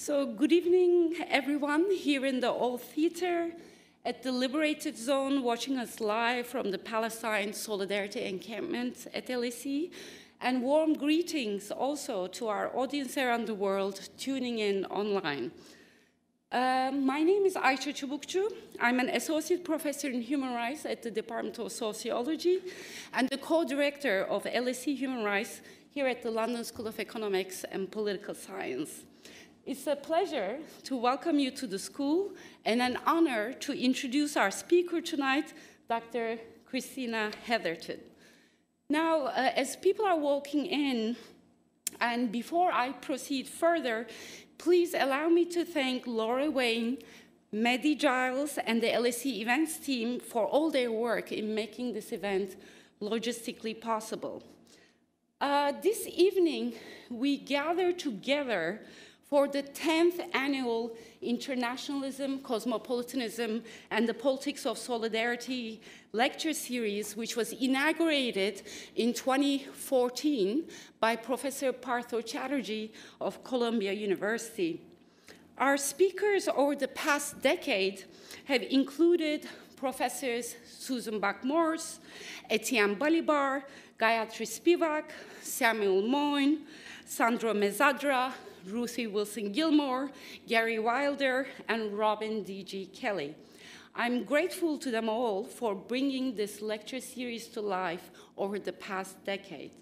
So good evening, everyone here in the Old Theater, at the Liberated Zone, watching us live from the Palestine Solidarity Encampment at LSE, and warm greetings also to our audience around the world tuning in online. Uh, my name is Ayça Çubukçu. I'm an associate professor in human rights at the Department of Sociology and the co-director of LSE Human Rights here at the London School of Economics and Political Science. It's a pleasure to welcome you to the school and an honor to introduce our speaker tonight, Dr. Christina Heatherton. Now, uh, as people are walking in, and before I proceed further, please allow me to thank Laura Wayne, Maddie Giles, and the LSE events team for all their work in making this event logistically possible. Uh, this evening, we gather together for the 10th annual Internationalism, Cosmopolitanism, and the Politics of Solidarity lecture series, which was inaugurated in 2014 by Professor Partha Chatterjee of Columbia University. Our speakers over the past decade have included Professors Susan Buck-Morss, Etienne Balibar, Gayatri Spivak, Samuel Moyn, Sandro Mezzadra, Ruthie Wilson Gilmore, Gary Wilder, and Robin D.G. Kelley. I'm grateful to them all for bringing this lecture series to life over the past decade.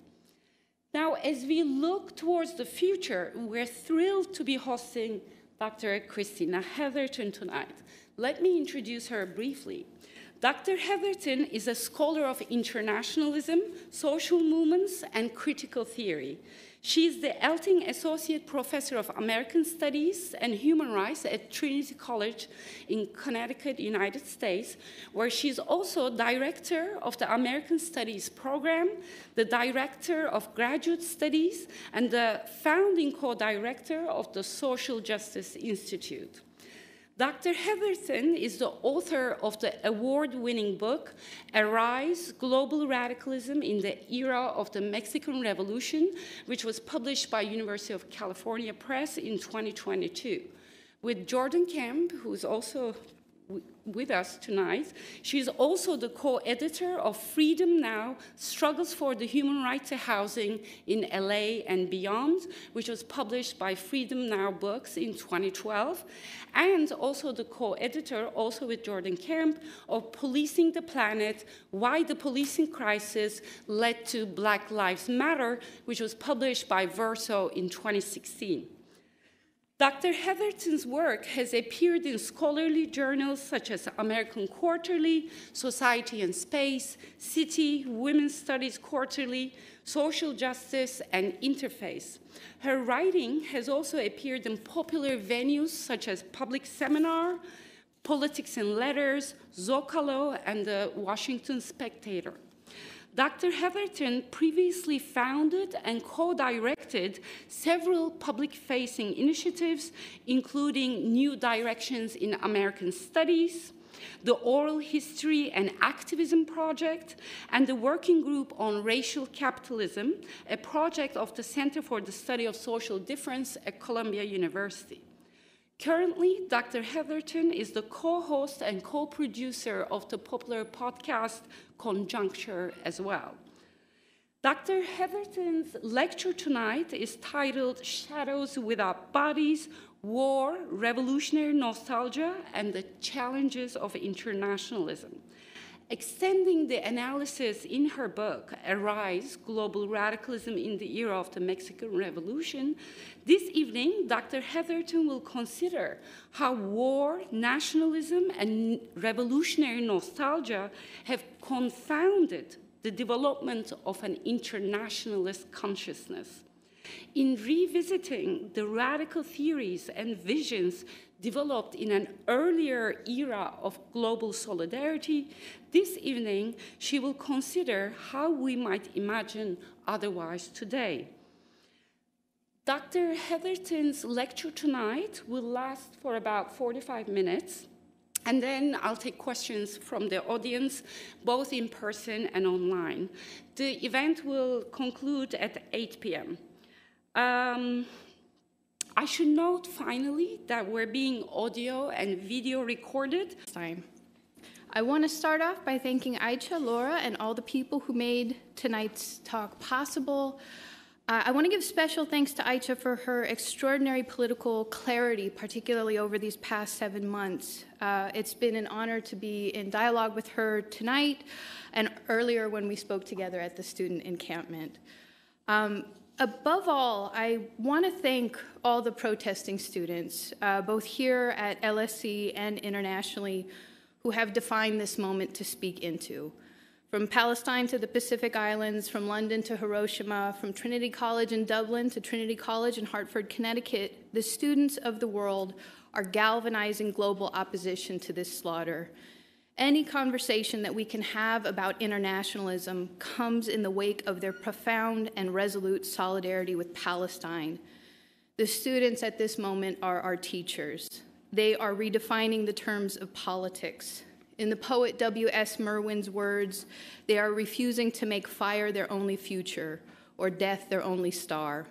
Now, as we look towards the future, we're thrilled to be hosting Dr. Christina Heatherton tonight. Let me introduce her briefly. Dr. Heatherton is a scholar of internationalism, social movements, and critical theory. She is the Elting Associate Professor of American Studies and Human Rights at Trinity College in Connecticut, United States, where she's also Director of the American Studies Program, the Director of Graduate Studies, and the founding co-director of the Social Justice Institute. Dr. Heatherton is the author of the award-winning book, Arise, Global Radicalism in the Era of the Mexican Revolution, which was published by University of California Press in 2022. With Jordan Camp, who's also with us tonight. She's also the co-editor of Freedom Now, Struggles for the Human Right to Housing in LA and Beyond, which was published by Freedom Now Books in 2012, and also the co-editor, also with Jordan Camp, of Policing the Planet, Why the Policing Crisis Led to Black Lives Matter, which was published by Verso in 2016. Dr. Heatherton's work has appeared in scholarly journals such as American Quarterly, Society and Space, City, Women's Studies Quarterly, Social Justice, and Interface. Her writing has also appeared in popular venues such as Public Seminar, Politics and Letters, Zocalo, and the Washington Spectator. Dr. Heatherton previously founded and co-directed several public-facing initiatives, including New Directions in American Studies, the Oral History and Activism Project, and the Working Group on Racial Capitalism, a project of the Center for the Study of Social Difference at Columbia University. Currently, Dr. Heatherton is the co-host and co-producer of the popular podcast Conjuncture as well. Dr. Heatherton's lecture tonight is titled Shadows Without Bodies, War, Revolutionary Nostalgia, and the Challenges of Internationalism. Extending the analysis in her book, Arise, Global Radicalism in the Era of the Mexican Revolution, this evening, Dr. Heatherton will consider how war, nationalism, and revolutionary nostalgia have confounded the development of an internationalist consciousness. In revisiting the radical theories and visions developed in an earlier era of global solidarity, this evening she will consider how we might imagine otherwise today. Dr. Heatherton's lecture tonight will last for about 45 minutes, and then I'll take questions from the audience, both in person and online. The event will conclude at 8 p.m. Um, I should note finally that we're being audio and video recorded. Time. I want to start off by thanking Ayça, Laura, and all the people who made tonight's talk possible. Uh, I want to give special thanks to Ayça for her extraordinary political clarity, particularly over these past seven months. Uh, it's been an honor to be in dialogue with her tonight and earlier when we spoke together at the student encampment. Um, above all, I want to thank all the protesting students, uh, both here at LSE and internationally, who have defined this moment to speak into. From Palestine to the Pacific Islands, from London to Hiroshima, from Trinity College in Dublin to Trinity College in Hartford, Connecticut, the students of the world are galvanizing global opposition to this slaughter. Any conversation that we can have about internationalism comes in the wake of their profound and resolute solidarity with Palestine. The students at this moment are our teachers. They are redefining the terms of politics. In the poet W.S. Merwin's words, they are refusing to make fire their only future or death their only star.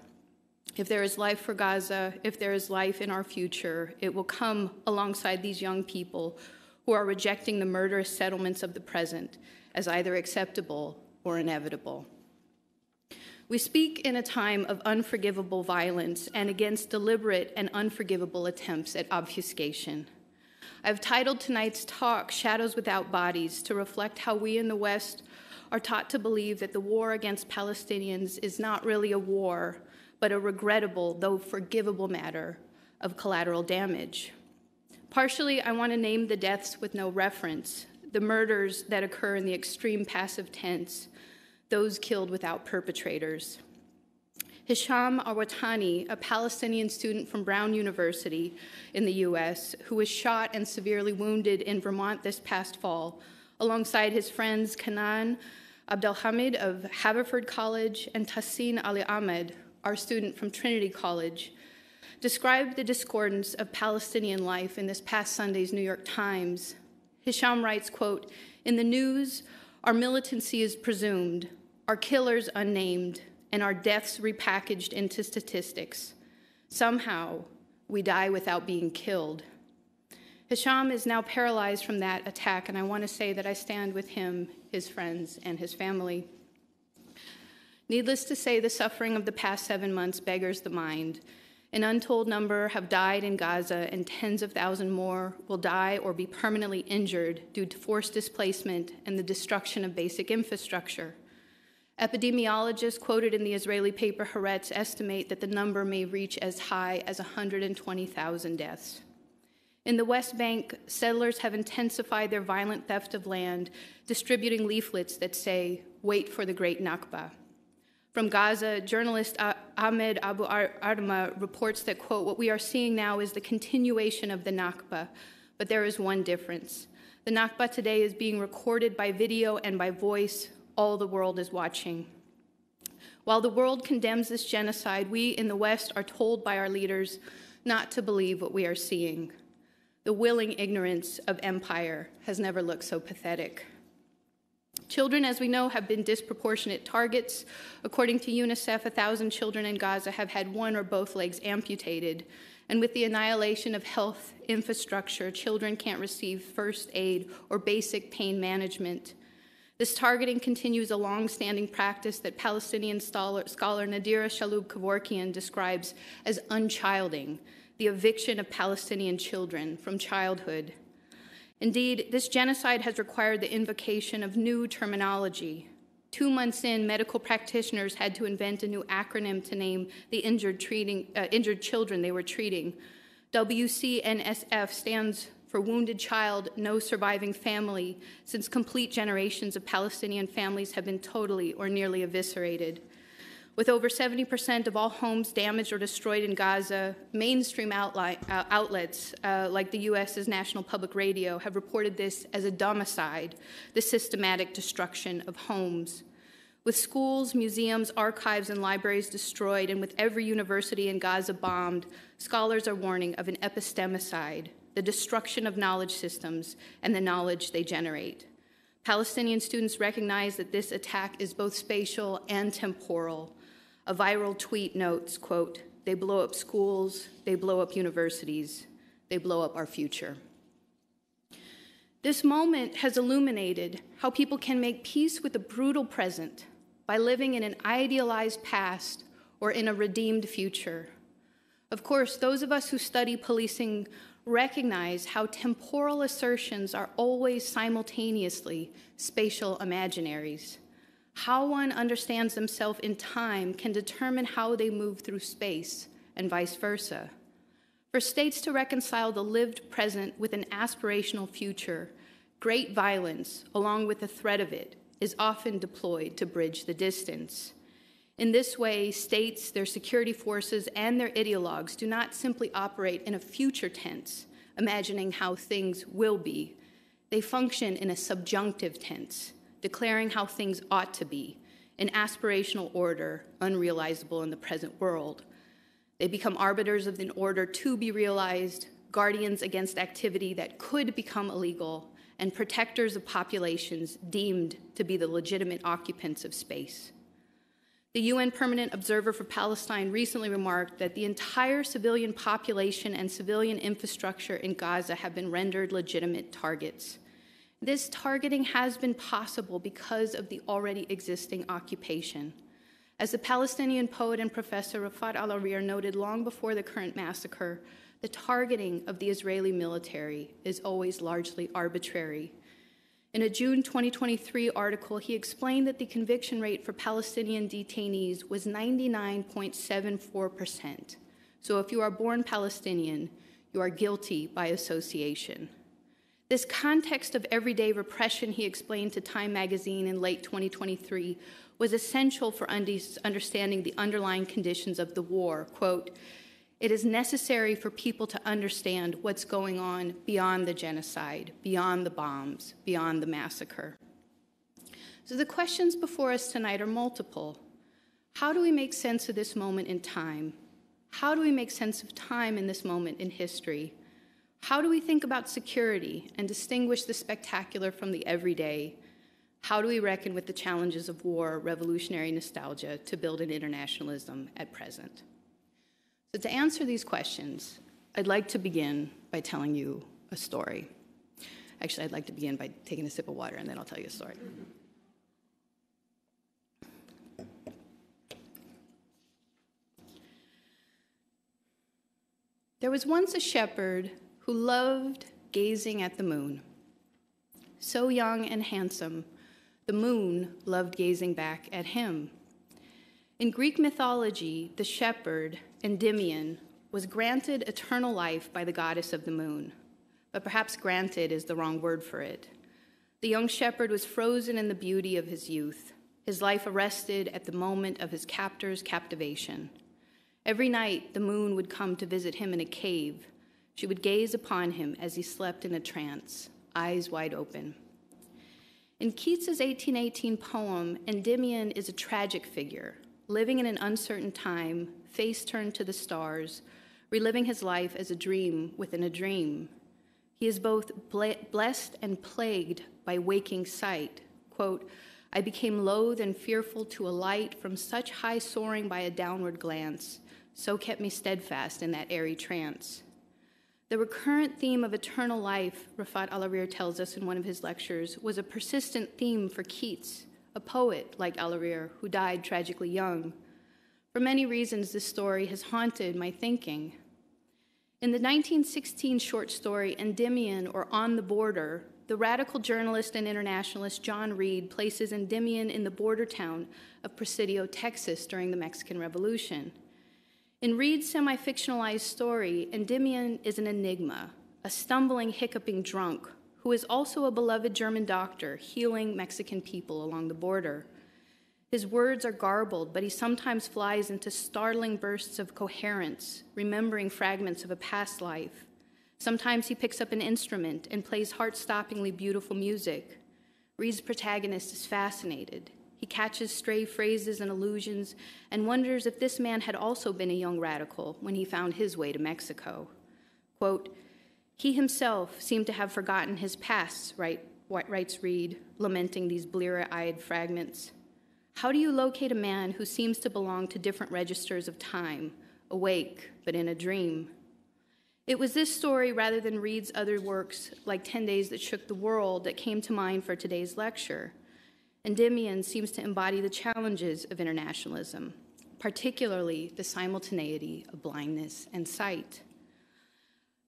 If there is life for Gaza, if there is life in our future, it will come alongside these young people who are rejecting the murderous settlements of the present as either acceptable or inevitable. We speak in a time of unforgivable violence and against deliberate and unforgivable attempts at obfuscation. I've titled tonight's talk Shadows Without Bodies to reflect how we in the West are taught to believe that the war against Palestinians is not really a war, but a regrettable, though forgivable matter of collateral damage. Partially, I want to name the deaths with no reference, the murders that occur in the extreme passive tense, those killed without perpetrators. Hisham Awartani, a Palestinian student from Brown University in the US, who was shot and severely wounded in Vermont this past fall, alongside his friends Kinnan Abdalhamid of Haverford College and Tahseen Ali Ahmed, our student from Trinity College, described the discordance of Palestinian life in this past Sunday's New York Times. Hisham writes, quote, In the news, our militancy is presumed, our killers unnamed, and our deaths repackaged into statistics. Somehow, we die without being killed. Hisham is now paralyzed from that attack, and I want to say that I stand with him, his friends, and his family. Needless to say, the suffering of the past seven months beggars the mind. An untold number have died in Gaza, and tens of thousands more will die or be permanently injured due to forced displacement and the destruction of basic infrastructure. Epidemiologists quoted in the Israeli paper Haaretz estimate that the number may reach as high as 120,000 deaths. In the West Bank, settlers have intensified their violent theft of land, distributing leaflets that say, Wait for the Great Nakba. From Gaza, journalist Ahmed Abu Artema reports that, quote, what we are seeing now is the continuation of the Nakba, but there is one difference. The Nakba today is being recorded by video and by voice all the world is watching. While the world condemns this genocide, we in the West are told by our leaders not to believe what we are seeing. The willing ignorance of empire has never looked so pathetic. Children, as we know, have been disproportionate targets. According to UNICEF, 1,000 children in Gaza have had one or both legs amputated. And with the annihilation of health infrastructure, children can't receive first aid or basic pain management. This targeting continues a long standing practice that Palestinian scholar, Nadera Shalhoub Kevorkian describes as unchilding, the eviction of Palestinian children from childhood. Indeed, this genocide has required the invocation of new terminology. Two months in, medical practitioners had to invent a new acronym to name the injured, treating, uh, injured children they were treating. WCNSF stands for Wounded Child, No Surviving Family, since complete generations of Palestinian families have been totally or nearly eviscerated. With over 70% of all homes damaged or destroyed in Gaza, mainstream outli- uh, outlets uh, like the US's National Public Radio have reported this as a domicide, the systematic destruction of homes. With schools, museums, archives, and libraries destroyed, and with every university in Gaza bombed, scholars are warning of an epistemicide, the destruction of knowledge systems, and the knowledge they generate. Palestinian students recognize that this attack is both spatial and temporal. A viral tweet notes, quote, they blow up schools, they blow up universities, they blow up our future. This moment has illuminated how people can make peace with the brutal present by living in an idealized past or in a redeemed future. Of course, those of us who study policing recognize how temporal assertions are always simultaneously spatial imaginaries. How one understands themselves in time can determine how they move through space, and vice versa. For states to reconcile the lived present with an aspirational future, great violence, along with the threat of it, is often deployed to bridge the distance. In this way, states, their security forces, and their ideologues do not simply operate in a future tense, imagining how things will be. They function in a subjunctive tense, declaring how things ought to be, an aspirational order unrealizable in the present world. They become arbiters of an order to be realized, guardians against activity that could become illegal, and protectors of populations deemed to be the legitimate occupants of space. The UN Permanent Observer for Palestine recently remarked that the entire civilian population and civilian infrastructure in Gaza have been rendered legitimate targets. This targeting has been possible because of the already existing occupation. As the Palestinian poet and professor Refaat Alareer noted long before the current massacre, the targeting of the Israeli military is always largely arbitrary in a June 2023 article, he explained that the conviction rate for Palestinian detainees was 99.74%. So if you are born Palestinian, you are guilty by association. This context of everyday repression, he explained to Time magazine in late 2023, was essential for understanding the underlying conditions of the war. Quote, it is necessary for people to understand what's going on beyond the genocide, beyond the bombs, beyond the massacre. So the questions before us tonight are multiple. How do we make sense of this moment in time? How do we make sense of time in this moment in history? How do we think about security and distinguish the spectacular from the everyday? How do we reckon with the challenges of war, revolutionary nostalgia to build an internationalism at present? So, to answer these questions, I'd like to begin by telling you a story. Actually, I'd like to begin by taking a sip of water and then I'll tell you a story. There was once a shepherd who loved gazing at the moon. So young and handsome, the moon loved gazing back at him. In Greek mythology, the shepherd, Endymion, was granted eternal life by the goddess of the moon, but perhaps granted is the wrong word for it. The young shepherd was frozen in the beauty of his youth, his life arrested at the moment of his captor's captivation. Every night, the moon would come to visit him in a cave. She would gaze upon him as he slept in a trance, eyes wide open. In Keats's 1818 poem, Endymion is a tragic figure, living in an uncertain time, face turned to the stars, reliving his life as a dream within a dream. He is both blessed and plagued by waking sight. Quote, I became loath and fearful to alight from such high soaring by a downward glance, so kept me steadfast in that airy trance. The recurrent theme of eternal life, Refaat Alareer tells us in one of his lectures, was a persistent theme for Keats a poet like Alareer, who died tragically young. For many reasons, this story has haunted my thinking. In the 1916 short story Endymion or On the Border, the radical journalist and internationalist John Reed places Endymion in the border town of Presidio, Texas during the Mexican Revolution. In Reed's semi fictionalized story, Endymion is an enigma, a stumbling, hiccuping drunk who is also a beloved German doctor healing Mexican people along the border. His words are garbled, but he sometimes flies into startling bursts of coherence, remembering fragments of a past life. Sometimes he picks up an instrument and plays heart stoppingly beautiful music. Reed's protagonist is fascinated. He catches stray phrases and allusions and wonders if this man had also been a young radical when he found his way to Mexico. Quote, he himself seemed to have forgotten his past, right, writes Reed, lamenting these blear eyed fragments. How do you locate a man who seems to belong to different registers of time, awake, but in a dream. It was this story, rather than Reed's other works like 10 Days That Shook the World, that came to mind for today's lecture. Endymion seems to embody the challenges of internationalism, particularly the simultaneity of blindness and sight.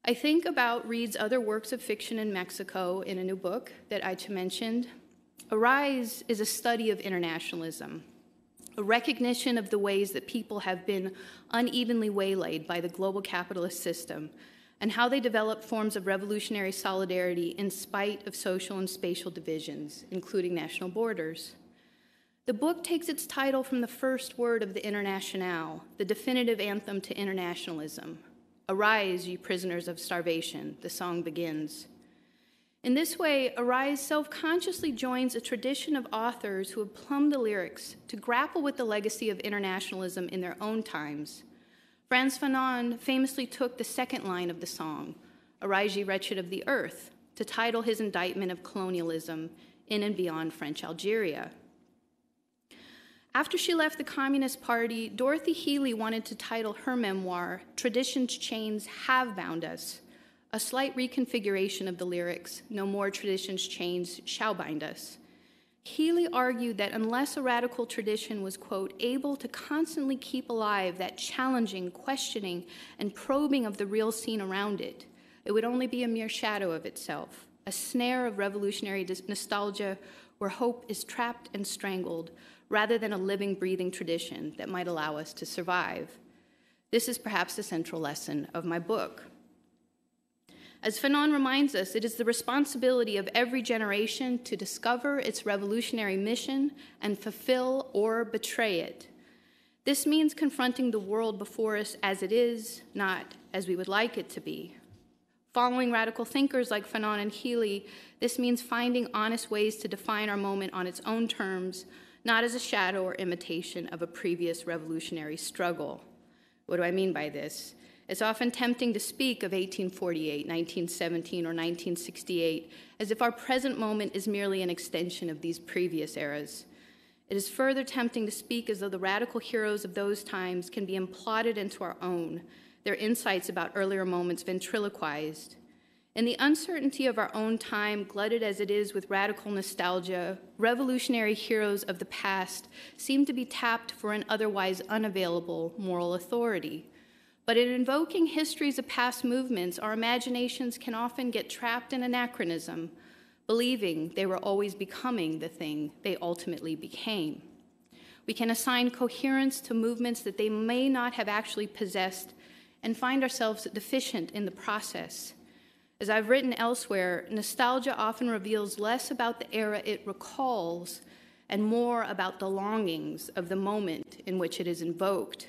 I think about Reed's other works of fiction in Mexico in a new book that Ayça mentioned. Arise is a study of internationalism, a recognition of the ways that people have been unevenly waylaid by the global capitalist system, and how they develop forms of revolutionary solidarity in spite of social and spatial divisions, including national borders. The book takes its title from the first word of the Internationale, the definitive anthem to internationalism. Arise, ye prisoners of starvation, the song begins. In this way, Arise self consciously joins a tradition of authors who have plumbed the lyrics to grapple with the legacy of internationalism in their own times. Frantz Fanon famously took the second line of the song, Arise, wretched of the earth, to title his indictment of colonialism in and beyond French Algeria. After she left the Communist Party, Dorothy Healey wanted to title her memoir, Tradition's Chains Have Bound Us a slight reconfiguration of the lyrics, No more traditions chains shall bind us. Healey argued that unless a radical tradition was, quote, able to constantly keep alive that challenging, questioning, and probing of the real scene around it, it would only be a mere shadow of itself, a snare of revolutionary nostalgia where hope is trapped and strangled, rather than a living, breathing tradition that might allow us to survive. This is perhaps the central lesson of my book. As Fanon reminds us, it is the responsibility of every generation to discover its revolutionary mission and fulfill or betray it. This means confronting the world before us as it is, not as we would like it to be. Following radical thinkers like Fanon and Healey, this means finding honest ways to define our moment on its own terms, not as a shadow or imitation of a previous revolutionary struggle. What do I mean by this? It's often tempting to speak of 1848, 1917, or 1968 as if our present moment is merely an extension of these previous eras. It is further tempting to speak as though the radical heroes of those times can be imploded into our own, their insights about earlier moments ventriloquized. In the uncertainty of our own time, glutted as it is with radical nostalgia, revolutionary heroes of the past seem to be tapped for an otherwise unavailable moral authority. But in invoking histories of past movements, our imaginations can often get trapped in anachronism, believing they were always becoming the thing they ultimately became. We can assign coherence to movements that they may not have actually possessed and find ourselves deficient in the process. As I've written elsewhere, nostalgia often reveals less about the era it recalls and more about the longings of the moment in which it is invoked.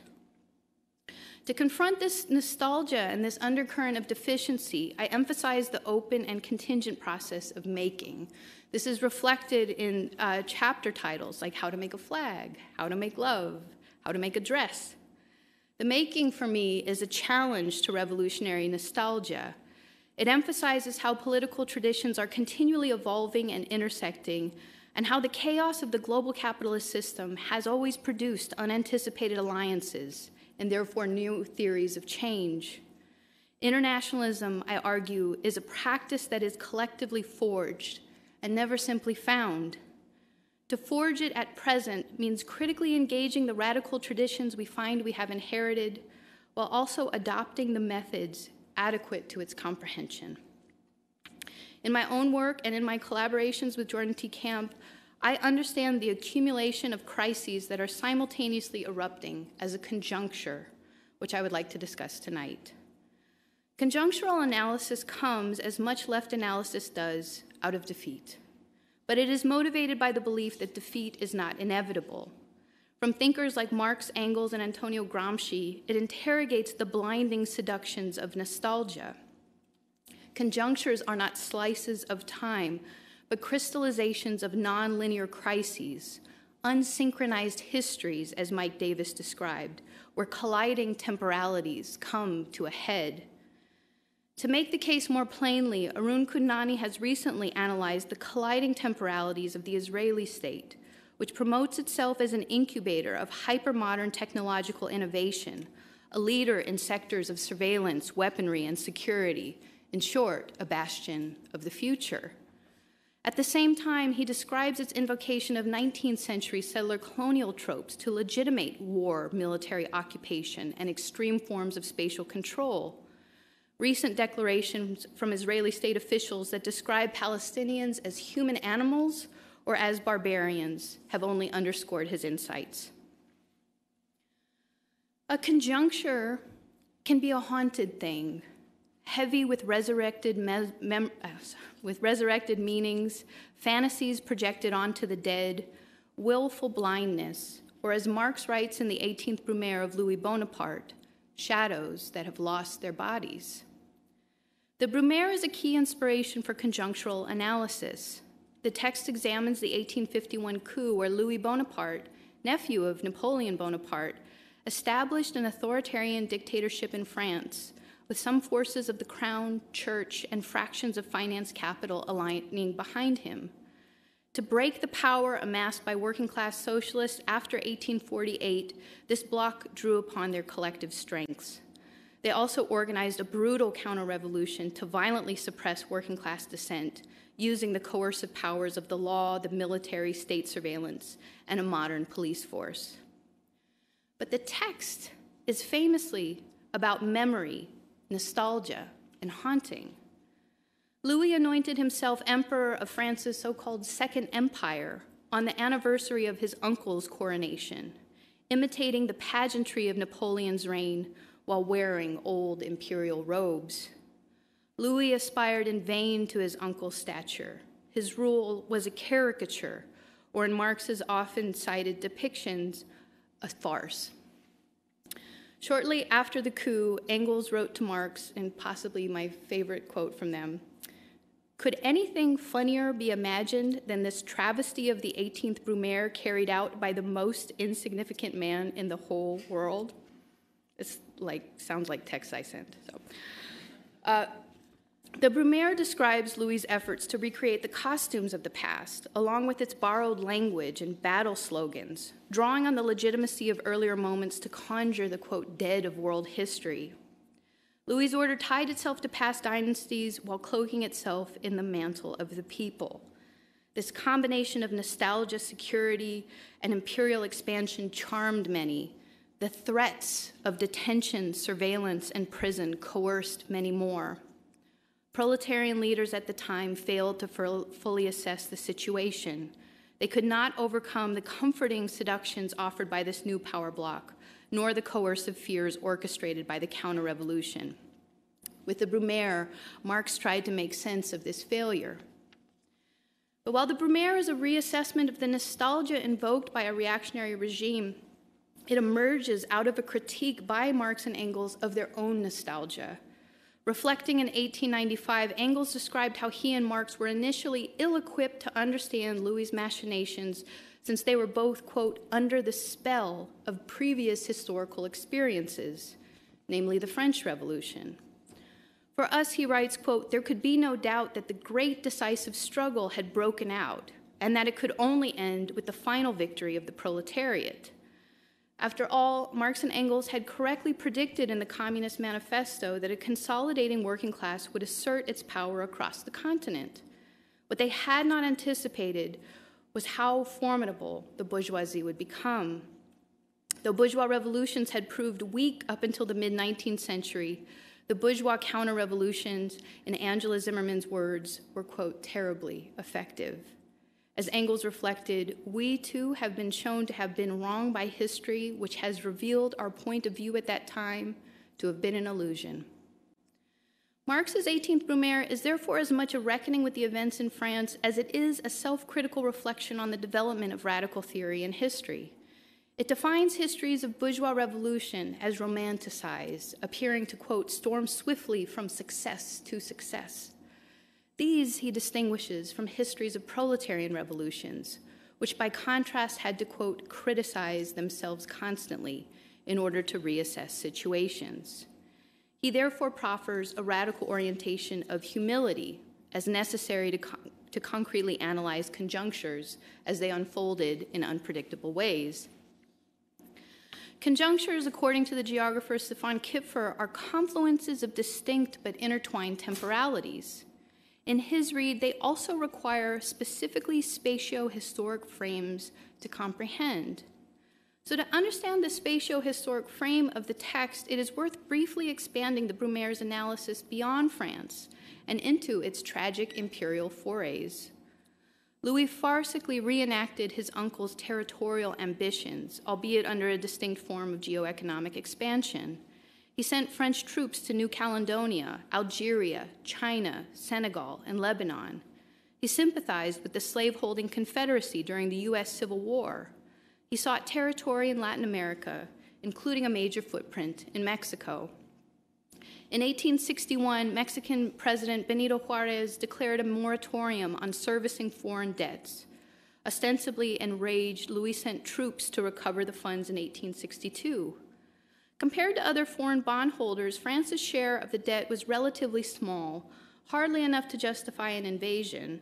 To confront this nostalgia and this undercurrent of deficiency, I emphasize the open and contingent process of making. This is reflected in uh, chapter titles like How to Make a Flag, How to Make Love, How to Make a Dress. The making for me is a challenge to revolutionary nostalgia. It emphasizes how political traditions are continually evolving and intersecting, and how the chaos of the global capitalist system has always produced unanticipated alliances and therefore new theories of change. Internationalism, I argue, is a practice that is collectively forged and never simply found. To forge it at present means critically engaging the radical traditions we find we have inherited while also adopting the methods adequate to its comprehension. In my own work and in my collaborations with Jordan T. Camp, I understand the accumulation of crises that are simultaneously erupting as a conjuncture, which I would like to discuss tonight. Conjunctural analysis comes, as much left analysis does, out of defeat. But it is motivated by the belief that defeat is not inevitable. From thinkers like Marx, Engels, and Antonio Gramsci, it interrogates the blinding seductions of nostalgia. Conjunctures are not slices of time, but crystallizations of nonlinear crises, unsynchronized histories, as Mike Davis described, where colliding temporalities come to a head. To make the case more plainly, Arun Kundnani has recently analyzed the colliding temporalities of the Israeli state, which promotes itself as an incubator of hypermodern technological innovation, a leader in sectors of surveillance, weaponry, and security, in short, a bastion of the future. At the same time, he describes its invocation of 19th century settler colonial tropes to legitimate war, military occupation, and extreme forms of spatial control. Recent declarations from Israeli state officials that describe Palestinians as human animals or as barbarians have only underscored his insights. A conjuncture can be a haunted thing, heavy with resurrected, mem- uh, with resurrected meanings, fantasies projected onto the dead, willful blindness, or as Marx writes in the 18th Brumaire of Louis Bonaparte, shadows that have lost their bodies. The Brumaire is a key inspiration for conjunctural analysis. The text examines the 1851 coup where Louis Bonaparte, nephew of Napoleon Bonaparte, established an authoritarian dictatorship in France with some forces of the crown, church, and fractions of finance capital aligning behind him. To break the power amassed by working class socialists after 1848, this bloc drew upon their collective strengths. They also organized a brutal counter revolution to violently suppress working class dissent, using the coercive powers of the law, the military, state surveillance, and a modern police force. But the text is famously about memory nostalgia, and haunting. Louis anointed himself emperor of France's so called Second Empire on the anniversary of his uncle's coronation, imitating the pageantry of Napoleon's reign while wearing old imperial robes. Louis aspired in vain to his uncle's stature. His rule was a caricature, or in Marx's often cited depictions, a farce. Shortly after the coup, Engels wrote to Marx, and possibly my favorite quote from them Could anything funnier be imagined than this travesty of the 18th Brumaire carried out by the most insignificant man in the whole world? It's like, sounds like text I sent. So. Uh, the Brumaire describes Louis' efforts to recreate the costumes of the past, along with its borrowed language and battle slogans, drawing on the legitimacy of earlier moments to conjure the quote, dead of world history. Louis' order tied itself to past dynasties while cloaking itself in the mantle of the people. This combination of nostalgia, security, and imperial expansion charmed many. The threats of detention, surveillance, and prison coerced many more. Proletarian leaders at the time failed to fully assess the situation. They could not overcome the comforting seductions offered by this new power bloc, nor the coercive fears orchestrated by the counter revolution. With the Brumaire, Marx tried to make sense of this failure. But while the Brumaire is a reassessment of the nostalgia invoked by a reactionary regime, it emerges out of a critique by Marx and Engels of their own nostalgia. Reflecting in 1895, Engels described how he and Marx were initially ill equipped to understand Louis' machinations since they were both, quote, under the spell of previous historical experiences, namely the French Revolution. For us, he writes, quote, there could be no doubt that the great decisive struggle had broken out and that it could only end with the final victory of the proletariat. After all, Marx and Engels had correctly predicted in the Communist Manifesto that a consolidating working class would assert its power across the continent. What they had not anticipated was how formidable the bourgeoisie would become. Though bourgeois revolutions had proved weak up until the mid 19th century, the bourgeois counter revolutions, in Angela Zimmermann's words, were, quote, terribly effective. As Engels reflected, we too have been shown to have been wrong by history, which has revealed our point of view at that time to have been an illusion. Marx's 18th Brumaire is therefore as much a reckoning with the events in France as it is a self critical reflection on the development of radical theory and history. It defines histories of bourgeois revolution as romanticized, appearing to, quote, storm swiftly from success to success. These he distinguishes from histories of proletarian revolutions, which by contrast had to, quote, criticize themselves constantly in order to reassess situations. He therefore proffers a radical orientation of humility as necessary to, con- to concretely analyze conjunctures as they unfolded in unpredictable ways. Conjunctures, according to the geographer Stefan Kipfer, are confluences of distinct but intertwined temporalities. In his read, they also require specifically spatio-historic frames to comprehend. So to understand the spatio-historic frame of the text, it is worth briefly expanding the Brumaire's analysis beyond France and into its tragic imperial forays. Louis farcically reenacted his uncle's territorial ambitions, albeit under a distinct form of geoeconomic expansion. He sent French troops to New Caledonia, Algeria, China, Senegal, and Lebanon. He sympathized with the slaveholding Confederacy during the U.S. Civil War. He sought territory in Latin America, including a major footprint in Mexico. In 1861, Mexican President Benito Juarez declared a moratorium on servicing foreign debts. Ostensibly enraged, Louis sent troops to recover the funds in 1862. Compared to other foreign bondholders, France's share of the debt was relatively small, hardly enough to justify an invasion.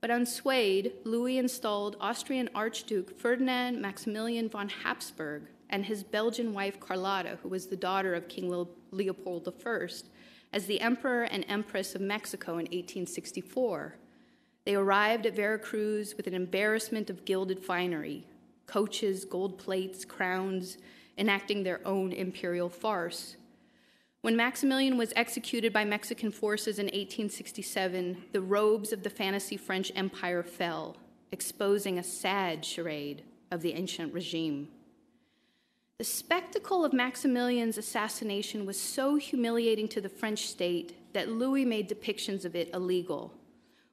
But unswayed, Louis installed Austrian Archduke Ferdinand Maximilian von Habsburg and his Belgian wife Carlotta, who was the daughter of King Leopold I, as the Emperor and Empress of Mexico in 1864. They arrived at Veracruz with an embarrassment of gilded finery coaches, gold plates, crowns, enacting their own imperial farce. When Maximilian was executed by Mexican forces in 1867, the robes of the fantasy French Empire fell, exposing a sad charade of the ancient regime. The spectacle of Maximilian's assassination was so humiliating to the French state that Louis made depictions of it illegal.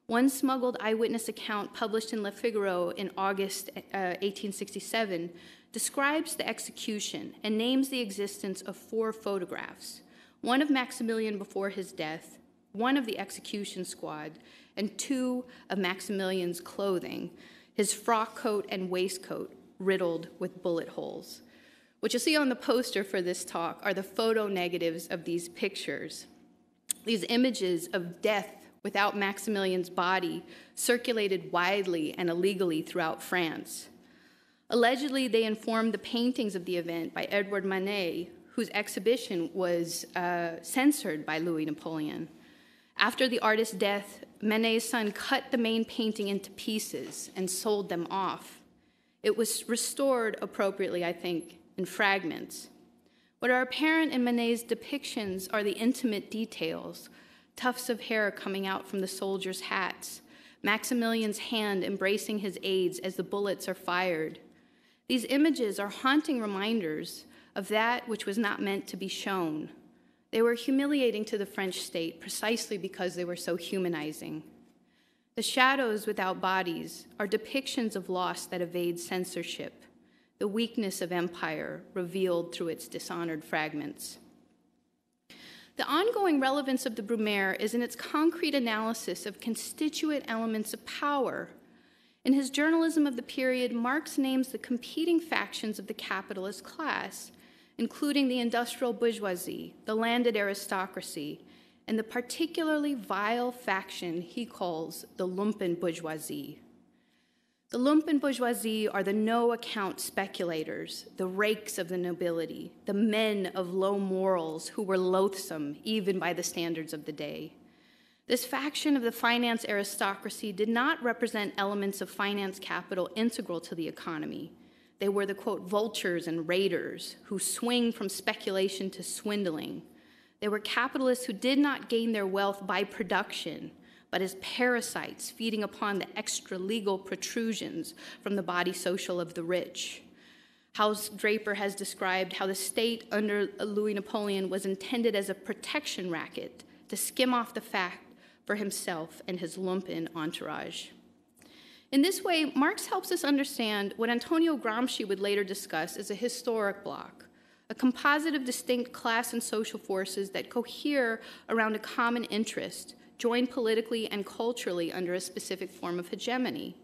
One smuggled eyewitness account published in Le Figaro in August uh, 1867 describes the execution and names the existence of four photographs one of Maximilian before his death, one of the execution squad, and two of Maximilian's clothing, his frock coat and waistcoat riddled with bullet holes. What you'll see on the poster for this talk are the photo negatives of these pictures. These images of death without Maximilian's body circulated widely and illegally throughout France. Allegedly, they informed the paintings of the event by Edouard Manet, whose exhibition was uh, censored by Louis Napoleon. After the artist's death, Manet's son cut the main painting into pieces and sold them off. It was restored appropriately, I think, in fragments. What are apparent in Manet's depictions are the intimate details tufts of hair coming out from the soldiers' hats, Maximilian's hand embracing his aides as the bullets are fired. These images are haunting reminders of that which was not meant to be shown. They were humiliating to the French state precisely because they were so humanizing. The shadows without bodies are depictions of loss that evade censorship the weakness of empire revealed through its dishonored fragments. The ongoing relevance of the Brumaire is in its concrete analysis of constituent elements of power. In his journalism of the period, Marx names the competing factions of the capitalist class, including the industrial bourgeoisie, the landed aristocracy, and the particularly vile faction he calls the lumpen bourgeoisie, the lumpen bourgeoisie are the no account speculators, the rakes of the nobility, the men of low morals who were loathsome even by the standards of the day. This faction of the finance aristocracy did not represent elements of finance capital integral to the economy. They were the quote, vultures and raiders who swing from speculation to swindling. They were capitalists who did not gain their wealth by production, but as parasites feeding upon the extra legal protrusions from the body social of the rich. Hal Draper has described how the state under Louis Napoleon was intended as a protection racket to skim off the fact for himself and his lumpen entourage. In this way, Marx helps us understand what Antonio Gramsci would later discuss as a historic bloc, a composite of distinct class and social forces that cohere around a common interest joined politically and culturally under a specific form of hegemony.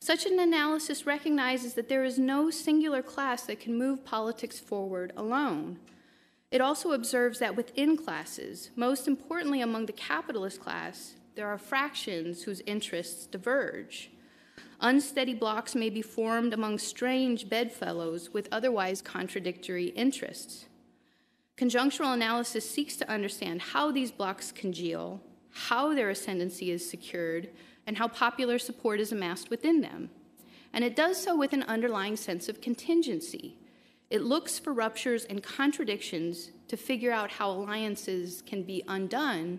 Such an analysis recognizes that there is no singular class that can move politics forward alone. It also observes that within classes, most importantly among the capitalist class, there are fractions whose interests diverge. Unsteady blocks may be formed among strange bedfellows with otherwise contradictory interests. Conjunctural analysis seeks to understand how these blocks congeal, how their ascendancy is secured, and how popular support is amassed within them. And it does so with an underlying sense of contingency. It looks for ruptures and contradictions to figure out how alliances can be undone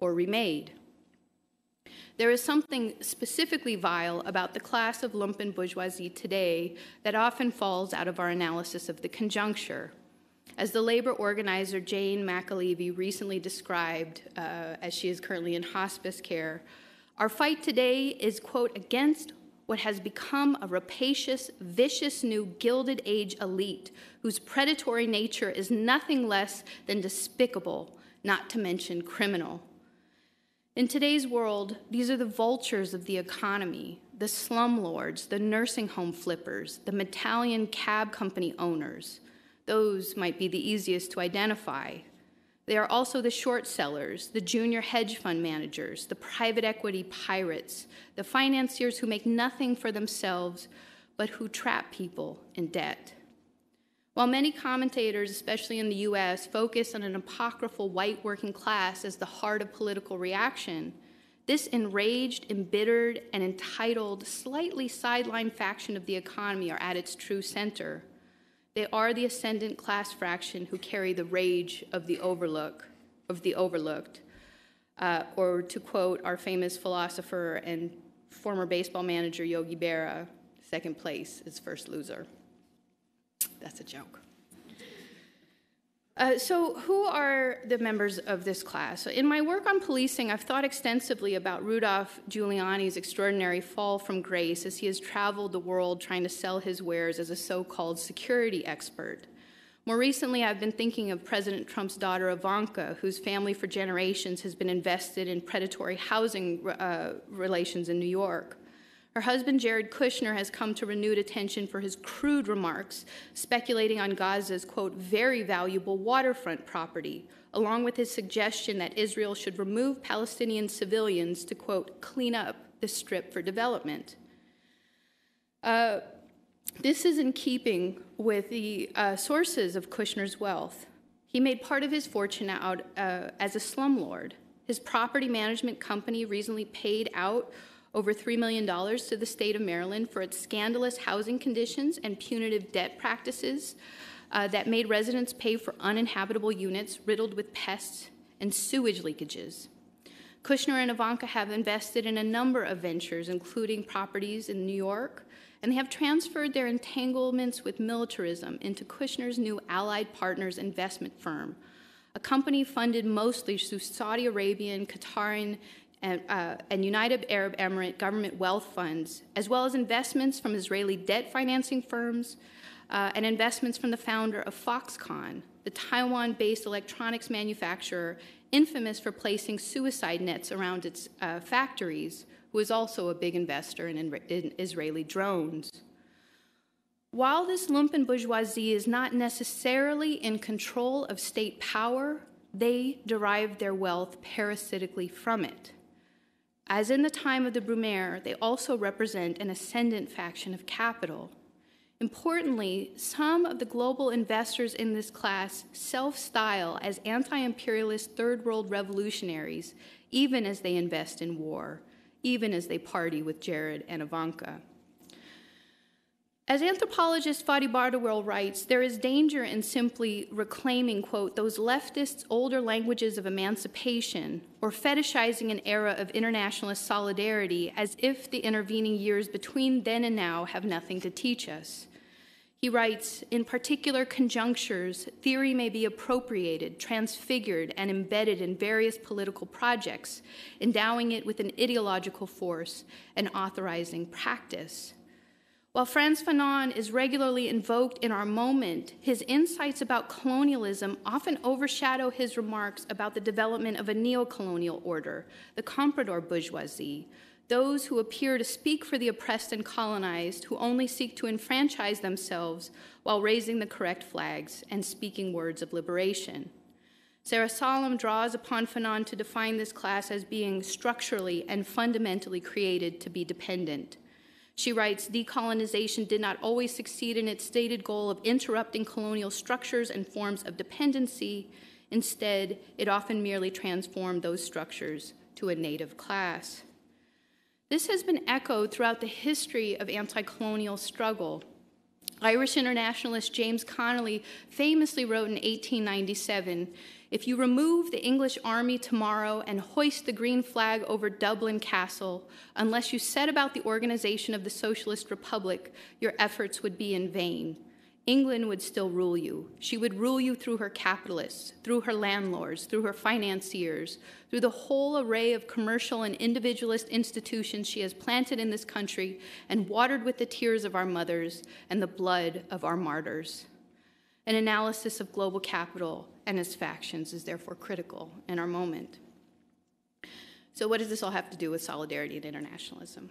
or remade. There is something specifically vile about the class of lumpen bourgeoisie today that often falls out of our analysis of the conjuncture. As the labor organizer Jane McAlevey recently described, uh, as she is currently in hospice care, our fight today is, quote, against what has become a rapacious, vicious new Gilded Age elite whose predatory nature is nothing less than despicable, not to mention criminal. In today's world, these are the vultures of the economy, the slumlords, the nursing home flippers, the medallion cab company owners. Those might be the easiest to identify. They are also the short sellers, the junior hedge fund managers, the private equity pirates, the financiers who make nothing for themselves but who trap people in debt. While many commentators, especially in the US, focus on an apocryphal white working class as the heart of political reaction, this enraged, embittered, and entitled, slightly sidelined faction of the economy are at its true center. They are the ascendant class fraction who carry the rage of the overlook, of the overlooked. Uh, or to quote our famous philosopher and former baseball manager Yogi Berra, second place is first loser. That's a joke. Uh, so, who are the members of this class? In my work on policing, I've thought extensively about Rudolph Giuliani's extraordinary fall from grace as he has traveled the world trying to sell his wares as a so called security expert. More recently, I've been thinking of President Trump's daughter Ivanka, whose family for generations has been invested in predatory housing uh, relations in New York. Her husband, Jared Kushner, has come to renewed attention for his crude remarks, speculating on Gaza's, quote, very valuable waterfront property, along with his suggestion that Israel should remove Palestinian civilians to, quote, clean up the strip for development. Uh, this is in keeping with the uh, sources of Kushner's wealth. He made part of his fortune out uh, as a slumlord. His property management company recently paid out over $3 million to the state of Maryland for its scandalous housing conditions and punitive debt practices uh, that made residents pay for uninhabitable units riddled with pests and sewage leakages. Kushner and Ivanka have invested in a number of ventures, including properties in New York, and they have transferred their entanglements with militarism into Kushner's new Allied Partners investment firm, a company funded mostly through Saudi Arabian, Qatari, and, uh, and United Arab Emirate government wealth funds, as well as investments from Israeli debt financing firms uh, and investments from the founder of Foxconn, the Taiwan based electronics manufacturer infamous for placing suicide nets around its uh, factories, who is also a big investor in, in Israeli drones. While this lumpen bourgeoisie is not necessarily in control of state power, they derive their wealth parasitically from it. As in the time of the Brumaire, they also represent an ascendant faction of capital. Importantly, some of the global investors in this class self style as anti imperialist third world revolutionaries, even as they invest in war, even as they party with Jared and Ivanka. As anthropologist Fadi Bardawil writes, there is danger in simply reclaiming, quote, those leftists' older languages of emancipation or fetishizing an era of internationalist solidarity as if the intervening years between then and now have nothing to teach us. He writes, in particular conjunctures, theory may be appropriated, transfigured, and embedded in various political projects, endowing it with an ideological force and authorizing practice. While Frantz Fanon is regularly invoked in our moment, his insights about colonialism often overshadow his remarks about the development of a neo-colonial order, the comprador bourgeoisie, those who appear to speak for the oppressed and colonized, who only seek to enfranchise themselves while raising the correct flags and speaking words of liberation. Sara Salem draws upon Fanon to define this class as being structurally and fundamentally created to be dependent She writes Decolonization did not always succeed in its stated goal of interrupting colonial structures and forms of dependency. Instead, it often merely transformed those structures to a native class. This has been echoed throughout the history of anti colonial struggle. Irish internationalist James Connolly famously wrote in 1897 If you remove the English army tomorrow and hoist the green flag over Dublin Castle, unless you set about the organization of the Socialist Republic, your efforts would be in vain. England would still rule you. She would rule you through her capitalists, through her landlords, through her financiers, through the whole array of commercial and individualist institutions she has planted in this country and watered with the tears of our mothers and the blood of our martyrs. An analysis of global capital and its factions is therefore critical in our moment. So, what does this all have to do with solidarity and internationalism?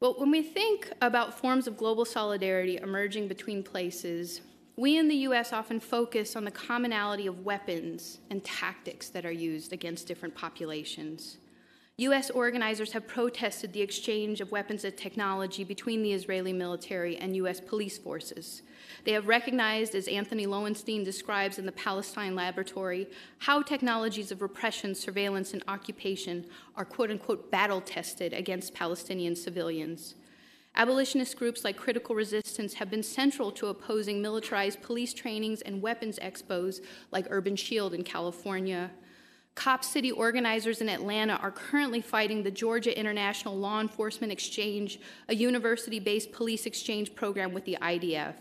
Well, when we think about forms of global solidarity emerging between places, we in the US often focus on the commonality of weapons and tactics that are used against different populations. US organizers have protested the exchange of weapons and technology between the Israeli military and US police forces. They have recognized, as Antony Loewenstein describes in the Palestine Laboratory, how technologies of repression, surveillance, and occupation are quote unquote battle tested against Palestinian civilians. Abolitionist groups like Critical Resistance have been central to opposing militarized police trainings and weapons expos like Urban Shield in California. Cop City organizers in Atlanta are currently fighting the Georgia International Law Enforcement Exchange, a university based police exchange program with the IDF.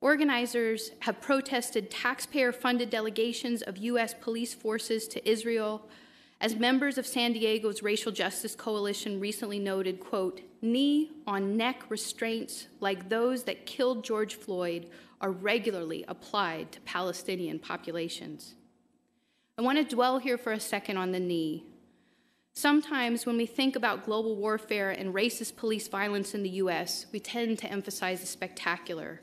Organizers have protested taxpayer funded delegations of U.S. police forces to Israel. As members of San Diego's Racial Justice Coalition recently noted, quote, knee on neck restraints like those that killed George Floyd are regularly applied to Palestinian populations. I want to dwell here for a second on the knee. Sometimes, when we think about global warfare and racist police violence in the US, we tend to emphasize the spectacular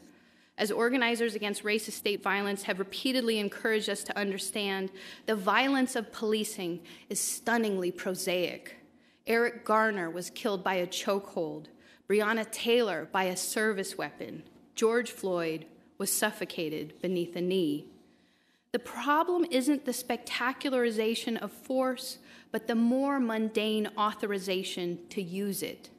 as organizers against racist state violence have repeatedly encouraged us to understand, the violence of policing is stunningly prosaic. Eric Garner was killed by a chokehold, Breonna Taylor by a service weapon, George Floyd was suffocated beneath a knee. The problem isn't the spectacularization of force, but the more mundane authorization to use it.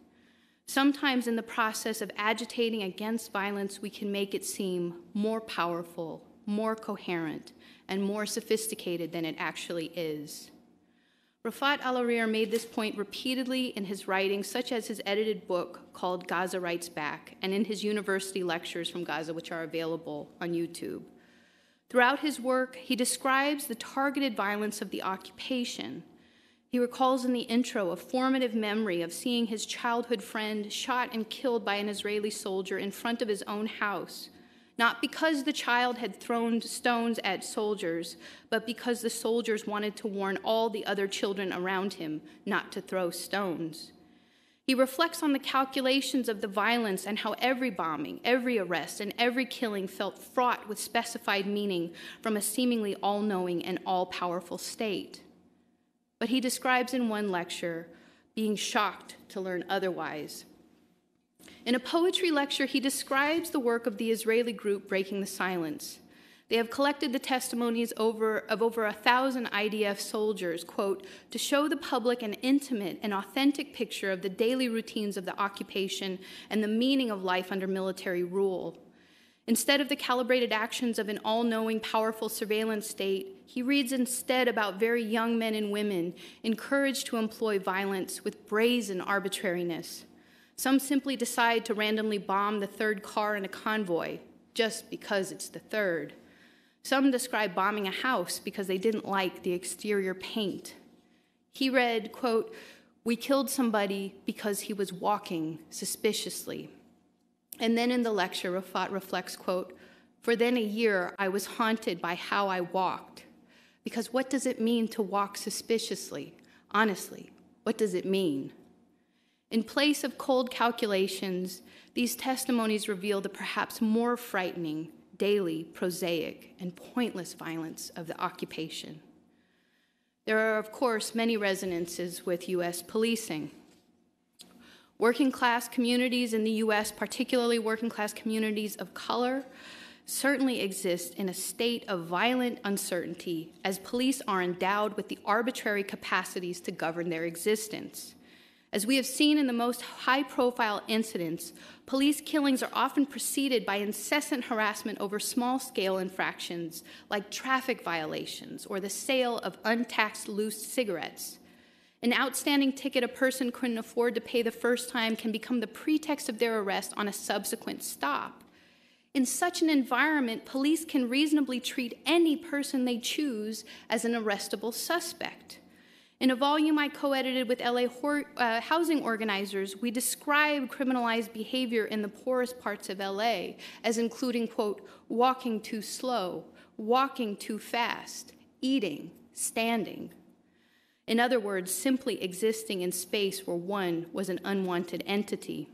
Sometimes, in the process of agitating against violence, we can make it seem more powerful, more coherent, and more sophisticated than it actually is. Refaat Alareer made this point repeatedly in his writings, such as his edited book called Gaza Writes Back, and in his university lectures from Gaza, which are available on YouTube. Throughout his work, he describes the targeted violence of the occupation he recalls in the intro a formative memory of seeing his childhood friend shot and killed by an Israeli soldier in front of his own house, not because the child had thrown stones at soldiers, but because the soldiers wanted to warn all the other children around him not to throw stones. He reflects on the calculations of the violence and how every bombing, every arrest, and every killing felt fraught with specified meaning from a seemingly all knowing and all powerful state but he describes in one lecture being shocked to learn otherwise. In a poetry lecture, he describes the work of the Israeli group Breaking the Silence. They have collected the testimonies over, of over a thousand IDF soldiers, quote, to show the public an intimate and authentic picture of the daily routines of the occupation and the meaning of life under military rule. Instead of the calibrated actions of an all knowing, powerful surveillance state, he reads instead about very young men and women encouraged to employ violence with brazen arbitrariness. Some simply decide to randomly bomb the third car in a convoy just because it's the third. Some describe bombing a house because they didn't like the exterior paint. He read, quote, We killed somebody because he was walking suspiciously. And then in the lecture, Refaat reflects, quote, For then a year I was haunted by how I walked. Because what does it mean to walk suspiciously? Honestly, what does it mean? In place of cold calculations, these testimonies reveal the perhaps more frightening, daily, prosaic, and pointless violence of the occupation. There are, of course, many resonances with US policing. Working class communities in the US, particularly working class communities of color, certainly exist in a state of violent uncertainty as police are endowed with the arbitrary capacities to govern their existence. As we have seen in the most high profile incidents, police killings are often preceded by incessant harassment over small scale infractions like traffic violations or the sale of untaxed loose cigarettes. An outstanding ticket a person couldn't afford to pay the first time can become the pretext of their arrest on a subsequent stop. In such an environment, police can reasonably treat any person they choose as an arrestable suspect. In a volume I co edited with LA uh, housing organizers, we describe criminalized behavior in the poorest parts of LA as including, quote, walking too slow, walking too fast, eating, standing. In other words, simply existing in space where one was an unwanted entity.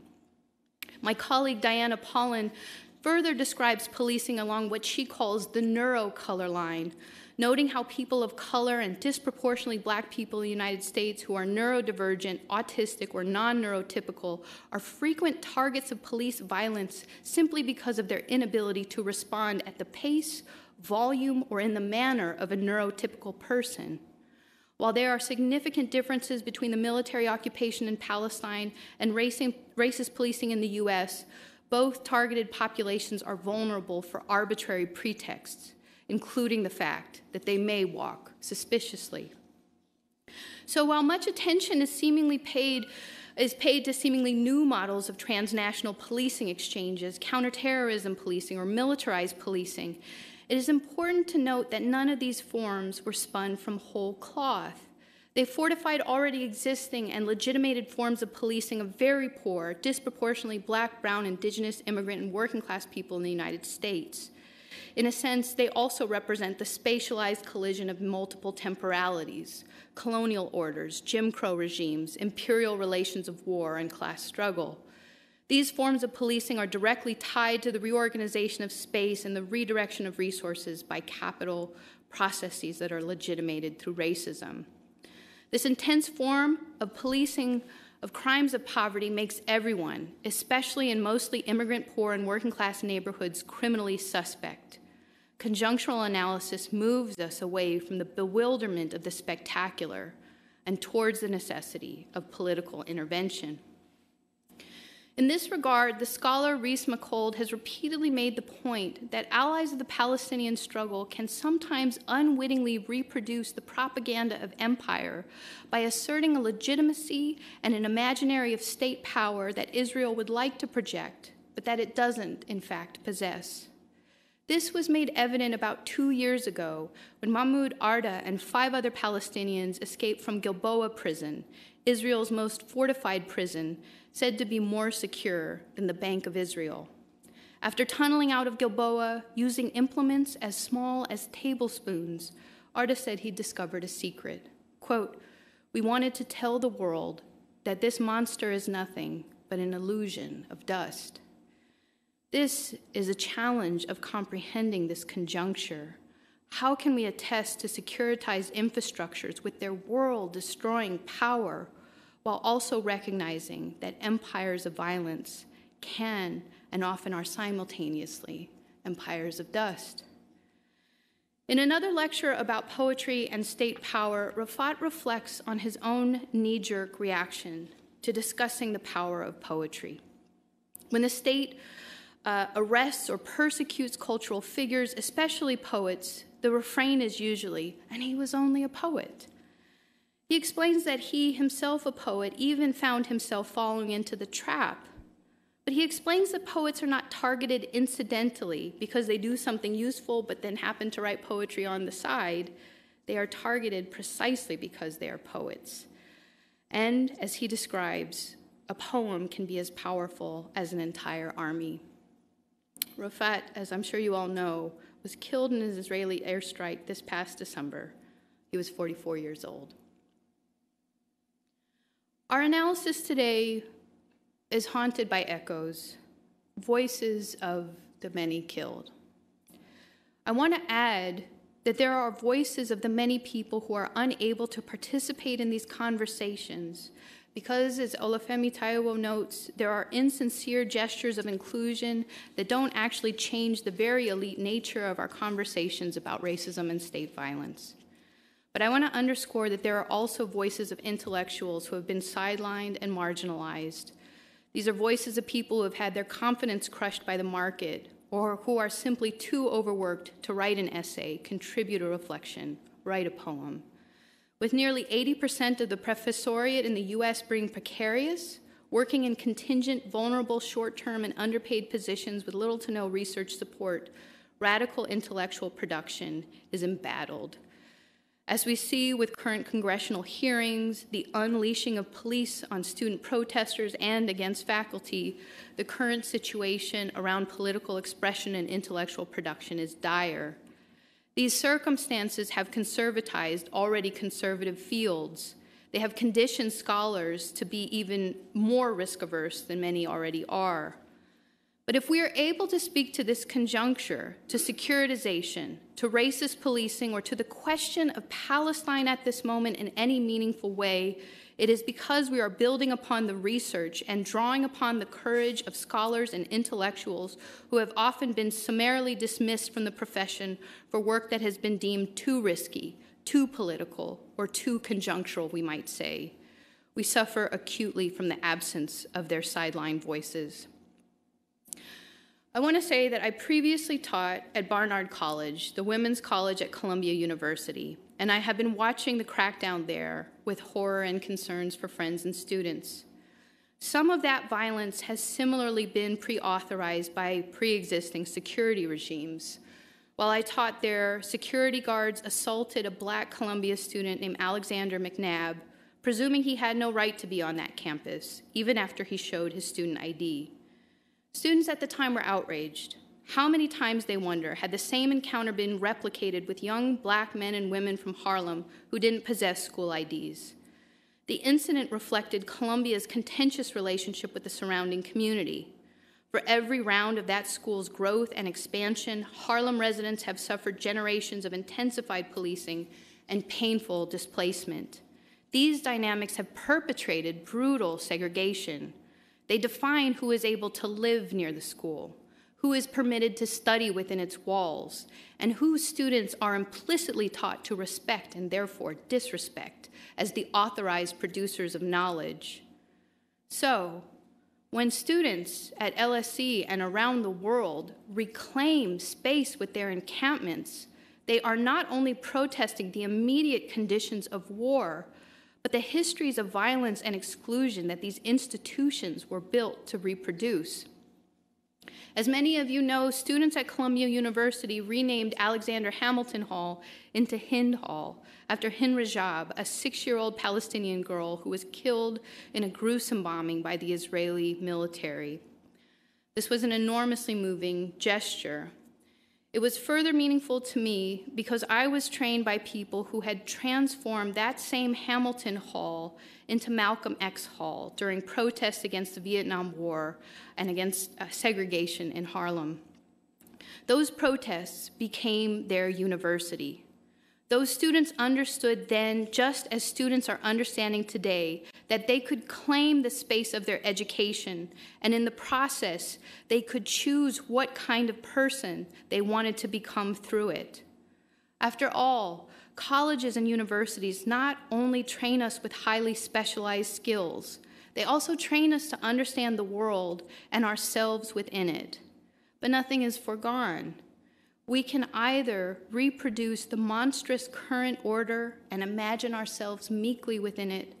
My colleague Diana Paulin further describes policing along what she calls the neuro color line, noting how people of color and disproportionately black people in the United States who are neurodivergent, autistic, or non neurotypical are frequent targets of police violence simply because of their inability to respond at the pace, volume, or in the manner of a neurotypical person. While there are significant differences between the military occupation in Palestine and racist policing in the US, both targeted populations are vulnerable for arbitrary pretexts, including the fact that they may walk suspiciously. So while much attention is seemingly paid is paid to seemingly new models of transnational policing exchanges, counterterrorism policing, or militarized policing, it is important to note that none of these forms were spun from whole cloth. They fortified already existing and legitimated forms of policing of very poor, disproportionately black, brown, indigenous, immigrant, and working class people in the United States. In a sense, they also represent the spatialized collision of multiple temporalities colonial orders, Jim Crow regimes, imperial relations of war, and class struggle. These forms of policing are directly tied to the reorganization of space and the redirection of resources by capital processes that are legitimated through racism. This intense form of policing of crimes of poverty makes everyone, especially in mostly immigrant, poor, and working class neighborhoods, criminally suspect. Conjunctural analysis moves us away from the bewilderment of the spectacular and towards the necessity of political intervention. In this regard, the scholar Rhys Machold has repeatedly made the point that allies of the Palestinian struggle can sometimes unwittingly reproduce the propaganda of empire by asserting a legitimacy and an imaginary of state power that Israel would like to project, but that it doesn't, in fact, possess. This was made evident about two years ago when Mahmoud Arda and five other Palestinians escaped from Gilboa prison, Israel's most fortified prison, said to be more secure than the Bank of Israel. After tunneling out of Gilboa using implements as small as tablespoons, Arda said he discovered a secret. Quote, We wanted to tell the world that this monster is nothing but an illusion of dust. This is a challenge of comprehending this conjuncture. How can we attest to securitized infrastructures with their world destroying power while also recognizing that empires of violence can and often are simultaneously empires of dust. In another lecture about poetry and state power, Refaat reflects on his own knee jerk reaction to discussing the power of poetry. When the state uh, arrests or persecutes cultural figures, especially poets, the refrain is usually, and he was only a poet. He explains that he, himself a poet, even found himself falling into the trap. But he explains that poets are not targeted incidentally because they do something useful but then happen to write poetry on the side. They are targeted precisely because they are poets. And as he describes, a poem can be as powerful as an entire army. Refaat, as I'm sure you all know, was killed in an Israeli airstrike this past December. He was 44 years old. Our analysis today is haunted by echoes, voices of the many killed. I want to add that there are voices of the many people who are unable to participate in these conversations Because, as Olufemi Taiwo notes, there are insincere gestures of inclusion that don't actually change the very elite nature of our conversations about racism and state violence. But I want to underscore that there are also voices of intellectuals who have been sidelined and marginalized. These are voices of people who have had their confidence crushed by the market or who are simply too overworked to write an essay, contribute a reflection, write a poem. With nearly 80% of the professoriate in the US being precarious, working in contingent, vulnerable, short term, and underpaid positions with little to no research support, radical intellectual production is embattled. As we see with current congressional hearings, the unleashing of police on student protesters and against faculty, the current situation around political expression and intellectual production is dire. These circumstances have conservatized already conservative fields. They have conditioned scholars to be even more risk averse than many already are. But if we are able to speak to this conjuncture, to securitization, to racist policing, or to the question of Palestine at this moment in any meaningful way, it is because we are building upon the research and drawing upon the courage of scholars and intellectuals who have often been summarily dismissed from the profession for work that has been deemed too risky, too political, or too conjunctural, we might say. We suffer acutely from the absence of their sideline voices. I want to say that I previously taught at Barnard College, the women's college at Columbia University, and I have been watching the crackdown there with horror and concerns for friends and students. Some of that violence has similarly been pre authorized by pre existing security regimes. While I taught there, security guards assaulted a black Columbia student named Alexander McNabb, presuming he had no right to be on that campus, even after he showed his student ID. Students at the time were outraged. How many times, they wonder, had the same encounter been replicated with young black men and women from Harlem who didn't possess school IDs? The incident reflected Columbia's contentious relationship with the surrounding community. For every round of that school's growth and expansion, Harlem residents have suffered generations of intensified policing and painful displacement. These dynamics have perpetrated brutal segregation. They define who is able to live near the school, who is permitted to study within its walls, and whose students are implicitly taught to respect and therefore disrespect as the authorized producers of knowledge. So, when students at LSE and around the world reclaim space with their encampments, they are not only protesting the immediate conditions of war, but the histories of violence and exclusion that these institutions were built to reproduce. As many of you know, students at Columbia University renamed Alexander Hamilton Hall into Hind Hall after Hind Rajab, a six year old Palestinian girl who was killed in a gruesome bombing by the Israeli military. This was an enormously moving gesture, it was further meaningful to me because I was trained by people who had transformed that same Hamilton Hall into Malcolm X Hall during protests against the Vietnam War and against uh, segregation in Harlem. Those protests became their university. Those students understood then, just as students are understanding today, that they could claim the space of their education, and in the process, they could choose what kind of person they wanted to become through it. After all, colleges and universities not only train us with highly specialized skills, they also train us to understand the world and ourselves within it. But nothing is foregone we can either reproduce the monstrous current order and imagine ourselves meekly within it,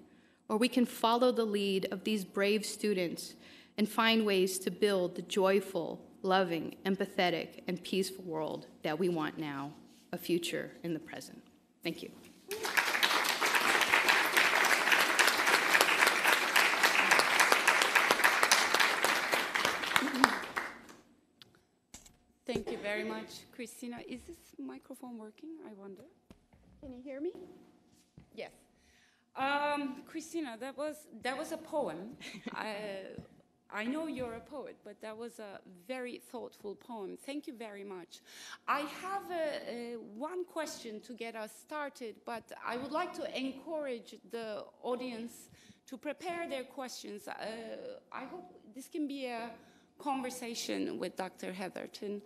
or we can follow the lead of these brave students and find ways to build the joyful, loving, empathetic, and peaceful world that we want now, a future in the present. Thank you. Very much, Christina. Is this microphone working? I wonder. Can you hear me? Yes. Um, Christina, that was that was a poem. I, I know you're a poet, but that was a very thoughtful poem. Thank you very much. I have a, a, one question to get us started, but I would like to encourage the audience to prepare their questions. Uh, I hope this can be a conversation with Dr. Heatherton.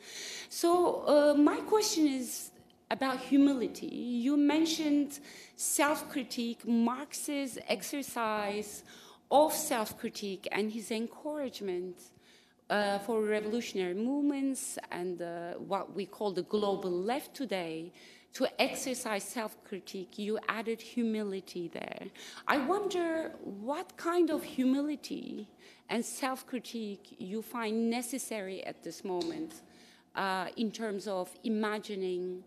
So, uh, my question is about humility. You mentioned self critique, Marx's exercise of self critique, and his encouragement. Uh, for revolutionary movements and uh, what we call the global left today to exercise self critique, you added humility there. I wonder what kind of humility and self critique you find necessary at this moment uh, in terms of imagining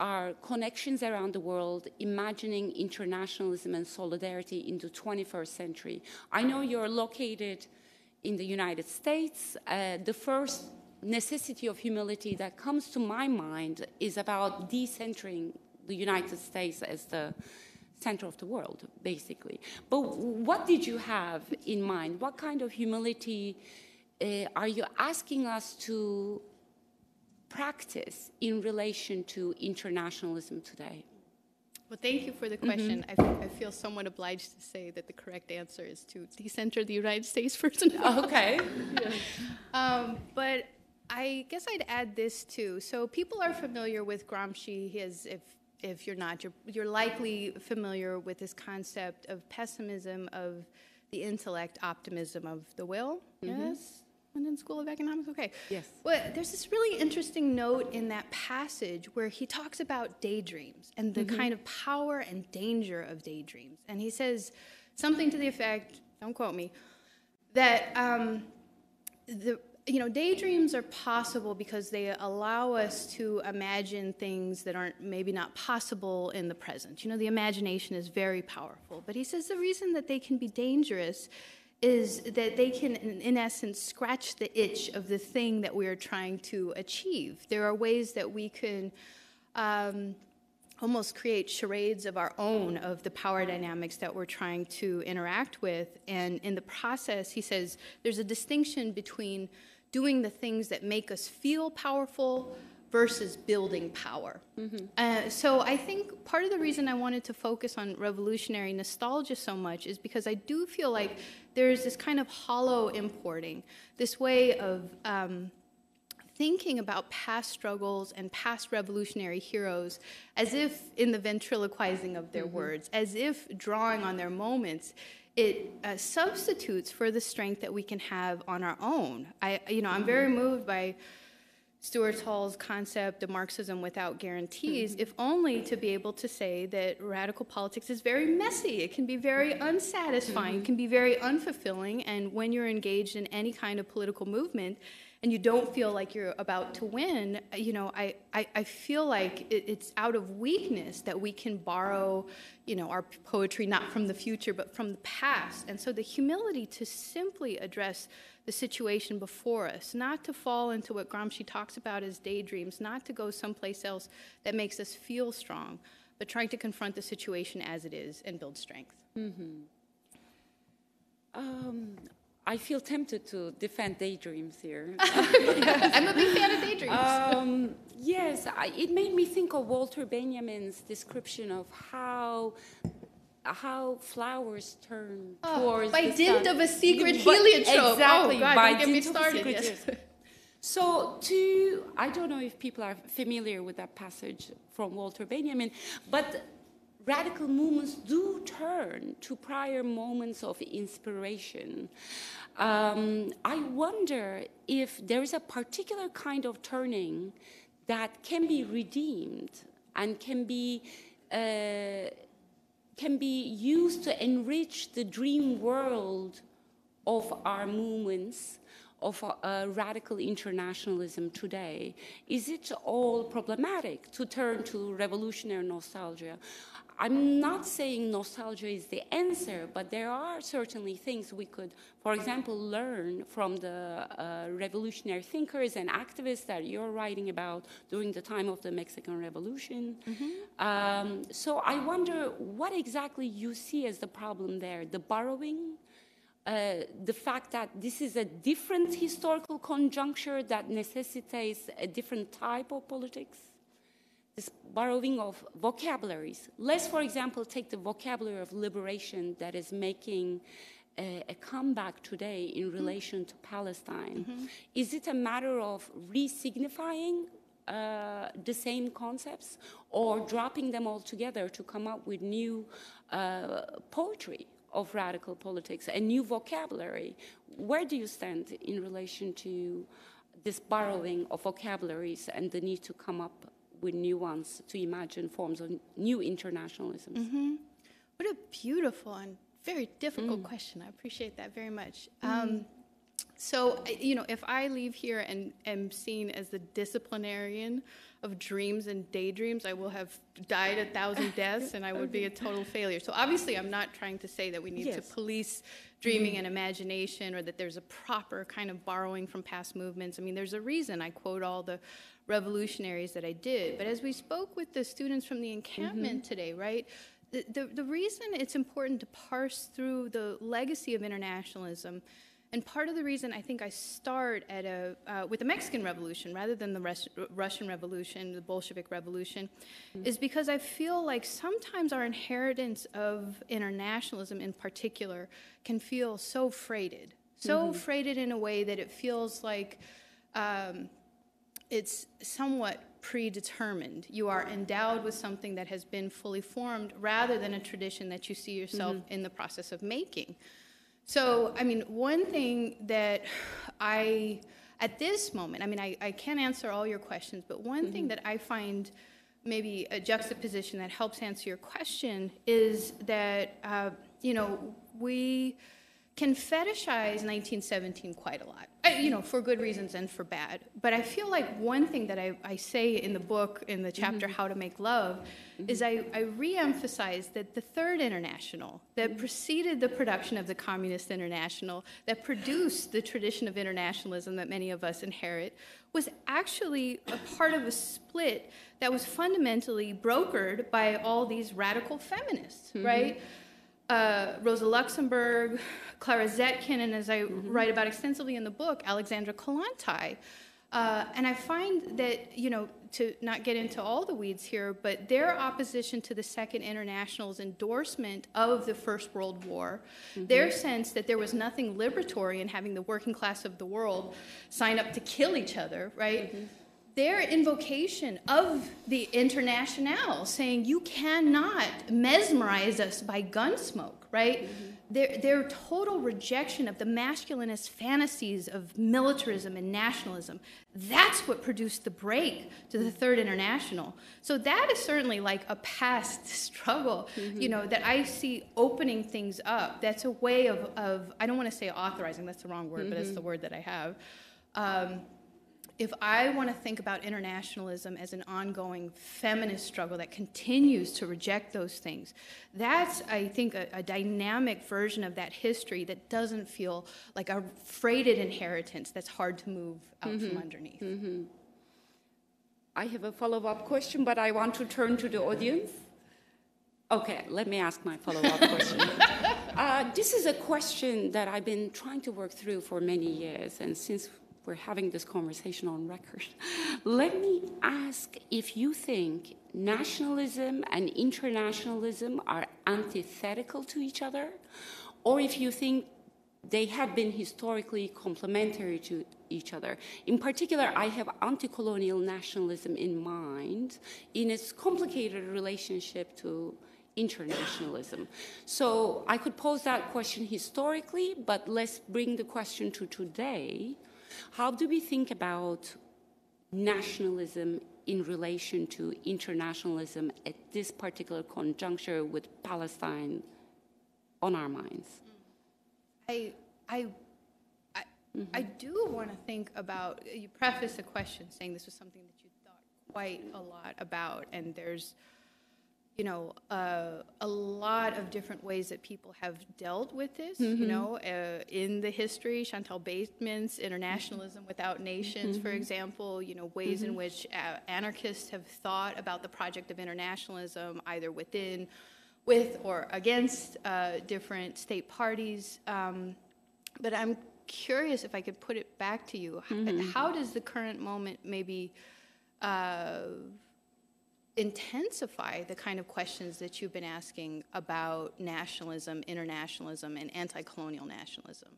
our connections around the world, imagining internationalism and solidarity in the 21st century. I know you're located in the United States. Uh, the first necessity of humility that comes to my mind is about decentering the United States as the center of the world, basically. But what did you have in mind? What kind of humility uh, are you asking us to practice in relation to internationalism today? Well, thank you for the question. Mm-hmm. I, I, feel somewhat obliged to say that the correct answer is to decenter the United States first. Okay. yeah. um, but I guess I'd add this too. So people are familiar with Gramsci. His, if if you're not, you're you're likely familiar with this concept of pessimism of the intellect, optimism of the will. Mm-hmm. Yes. London School of Economics? Okay. Yes. Well, there's this really interesting note in that passage where he talks about daydreams and the mm-hmm. kind of power and danger of daydreams. And he says something to the effect, don't quote me, that um, the you know, daydreams are possible because they allow us to imagine things that aren't maybe not possible in the present. You know, the imagination is very powerful. But he says the reason that they can be dangerous is that they can, in essence, scratch the itch of the thing that we are trying to achieve. There are ways that we can um, almost create charades of our own of the power dynamics that we're trying to interact with. And in the process, he says there's a distinction between doing the things that make us feel powerful versus building power. Mm-hmm. Uh, so I think part of the reason I wanted to focus on revolutionary nostalgia so much is because I do feel like there's this kind of hollow importing, this way of um, thinking about past struggles and past revolutionary heroes as if in the ventriloquizing of their mm-hmm. words, as if drawing on their moments it uh, substitutes for the strength that we can have on our own. I, you know, I'm very moved by Stuart Hall's concept of Marxism without guarantees, mm-hmm. if only to be able to say that radical politics is very messy. It can be very unsatisfying, mm-hmm. it can be very unfulfilling, and when you're engaged in any kind of political movement, and you don't feel like you're about to win, you know, I, I, I feel like it, it's out of weakness that we can borrow, you know, our poetry not from the future but from the past. And so the humility to simply address the situation before us, not to fall into what Gramsci talks about as daydreams, not to go someplace else that makes us feel strong, but trying to confront the situation as it is and build strength. Mm-hmm. Um, I feel tempted to defend daydreams here. I'm a big fan of daydreams. Um, yes, I, it made me think of Walter Benjamin's description of how how flowers turn oh, towards by dint sun. of a secret heliotrope. Exactly, oh, God, by don't get me started. Yes. So, to I don't know if people are familiar with that passage from Walter Benjamin, but radical movements do turn to prior moments of inspiration. Um, I wonder if there is a particular kind of turning that can be redeemed and can be. Uh, can be used to enrich the dream world of our movements of uh, radical internationalism today? Is it all problematic to turn to revolutionary nostalgia? I'm not saying nostalgia is the answer, but there are certainly things we could, for example, learn from the uh, revolutionary thinkers and activists that you're writing about during the time of the Mexican Revolution. Mm-hmm. Um, so I wonder what exactly you see as the problem there the borrowing, uh, the fact that this is a different historical conjuncture that necessitates a different type of politics this borrowing of vocabularies. Let's, for example, take the vocabulary of liberation that is making a, a comeback today in Mm-hmm. relation to Palestine. Is it a matter of re-signifying uh, the same concepts or dropping them all together to come up with new uh, poetry of radical politics, a new vocabulary? Where do you stand in relation to this borrowing of vocabularies and the need to come up with new ones to imagine forms of new internationalisms? Mm-hmm. What a beautiful and very difficult mm. question. I appreciate that very much. Mm. Um, so, you know, if I leave here and am seen as the disciplinarian of dreams and daydreams, I will have died a thousand deaths and I would be a total failure. So, obviously, I'm not trying to say that we need to police dreaming mm-hmm. and imagination or that there's a proper kind of borrowing from past movements. I mean, there's a reason I quote all the revolutionaries that I did. But as we spoke with the students from the encampment mm-hmm. today, right? The, the, the reason it's important to parse through the legacy of internationalism, and part of the reason I think I start at a, uh, with the Mexican Revolution rather than the Rus- Russian Revolution, the Bolshevik Revolution, is because I feel like sometimes our inheritance of internationalism in particular can feel so freighted, so freighted in a way that it feels like um, it's somewhat predetermined. You are endowed with something that has been fully formed rather than a tradition that you see yourself in the process of making. So, I mean, one thing that I, at this moment, I mean, I, I can't answer all your questions, but one thing that I find maybe a juxtaposition that helps answer your question is that, uh, you know, we can fetishize 1917 quite a lot, uh, you know, for good reasons and for bad. But I feel like one thing that I, I say in the book, in the chapter mm-hmm. How to Make Love, mm-hmm. is I, I re-emphasize that the Third International, that mm-hmm. preceded the production of the Communist International, that produced the tradition of internationalism that many of us inherit, was actually a part of a split that was fundamentally brokered by all these radical feminists, right? Uh, Rosa Luxemburg, Clara Zetkin, and as I write about extensively in the book, Alexandra Kollontai. Uh, and I find that, you know, to not get into all the weeds here, but their opposition to the Second International's endorsement of the First World War, their sense that there was nothing liberatory in having the working class of the world sign up to kill each other, right? Their invocation of the international saying you cannot mesmerize us by gunsmoke right? Mm-hmm. Their, their total rejection of the masculinist fantasies of militarism and nationalism that's what produced the break to the third international. So that is certainly like a past struggle mm-hmm. you know that i see opening things up. That's a way of, of i don't want to say authorizing that's the wrong word but it's mm-hmm. the word that i have. Um, if I want to think about internationalism as an ongoing feminist struggle that continues to reject those things, that's, I think, a, a dynamic version of that history that doesn't feel like a freighted inheritance that's hard to move out from underneath. I have a follow-up question, but I want to turn to the audience. Okay, let me ask my follow-up question. uh, this is a question that I've been trying to work through for many years, and since we're having this conversation on record, let me ask if you think nationalism and internationalism are antithetical to each other, or if you think they have been historically complementary to each other. In particular, I have anti colonial nationalism in mind in its complicated relationship to internationalism. So I could pose that question historically, but let's bring the question to today. How do we think about nationalism in relation to internationalism at this particular conjuncture with Palestine on our minds? Mm. I, I, I, mm-hmm. I do want to think about. You preface the question saying this was something that you thought quite a lot about, and there's, you know, uh, a lot of different ways that people have dealt with this. You know, uh, in the history, Chantal Bateman's Internationalism Without Nations, for example. You know, ways in which uh, anarchists have thought about the project of internationalism, either within with or against uh, different state parties. Um, but I'm curious if I could put it back to you. H- How does the current moment maybe uh, intensify the kind of questions that you've been asking about nationalism, internationalism, and anti colonial nationalism?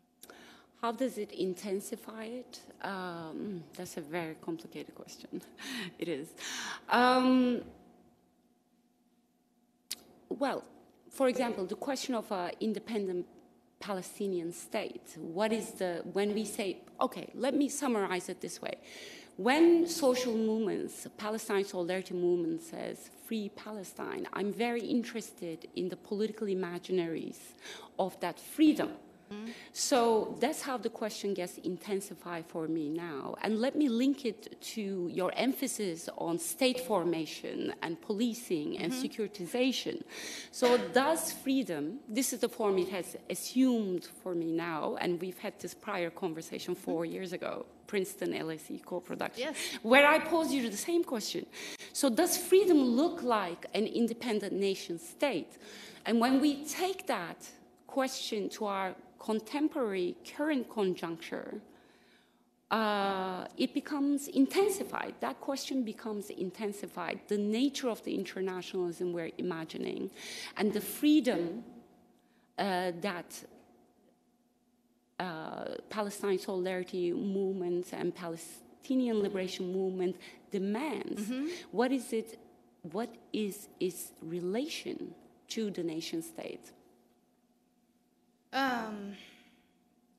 How does it intensify it? Um, that's a very complicated question. it is. Um, well, for example, the question of an independent Palestinian state. What is the, when we say, okay, let me summarize it this way. When social movements, Palestine Solidarity Movement says free Palestine, I'm very interested in the political imaginaries of that freedom so that's how the question gets intensified for me now. And let me link it to your emphasis on state formation and policing and mm-hmm. securitization. So, does freedom, this is the form it has assumed for me now, and we've had this prior conversation 4 mm-hmm. years ago. Princeton LSE co production, yes. where I pose you the same question. So, does freedom look like an independent nation state? And when we take that question to our contemporary current conjuncture, uh, it becomes intensified. That question becomes intensified. The nature of the internationalism we're imagining and the freedom uh, that uh, Palestine solidarity movement and Palestinian liberation movement demands. Mm-hmm. What is it? What is its relation to the nation state? Um,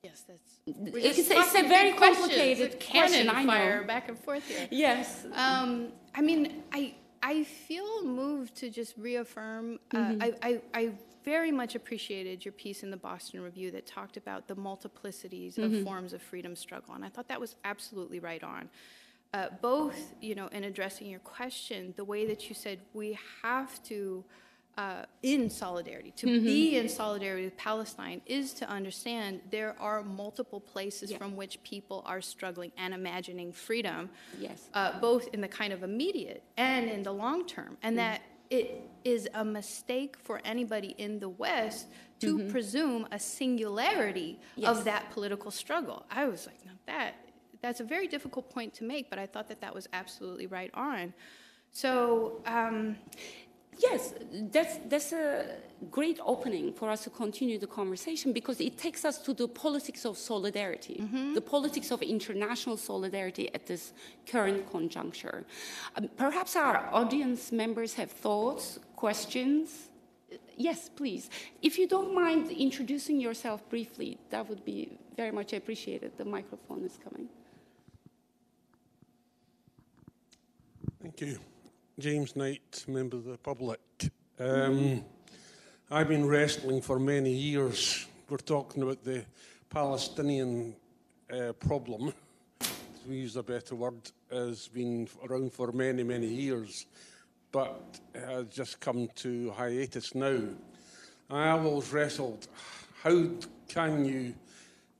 yes, that's. It's, it's, a very complicated question. I fire back and forth here. Yes. Um, I mean, I I feel moved to just reaffirm. Uh, mm-hmm. I, I I very much appreciated your piece in the Boston Review that talked about the multiplicities mm-hmm. of forms of freedom struggle, and I thought that was absolutely right on. Uh, both, you know, in addressing your question, the way that you said we have to uh, in solidarity. To mm-hmm. be in solidarity with Palestine is to understand there are multiple places yeah. from which people are struggling and imagining freedom, yes. Uh, both in the kind of immediate and in the long term, and mm-hmm. that it is a mistake for anybody in the West to mm-hmm. presume a singularity yes. of that political struggle. I was like, no, that that's a very difficult point to make, but I thought that that was absolutely right on. So. Um, Yes, that's, that's a great opening for us to continue the conversation because it takes us to the politics of solidarity, mm-hmm. the politics of international solidarity at this current conjuncture. Um, perhaps our audience members have thoughts, questions. Yes, please. If you don't mind introducing yourself briefly, that would be very much appreciated. The microphone is coming. Thank you. James Knight, member of the public. Um, I've been wrestling for many years. We're talking about the Palestinian uh, problem, to use a better word, has been around for many, many years, but has just come to hiatus now. I have always wrestled how can you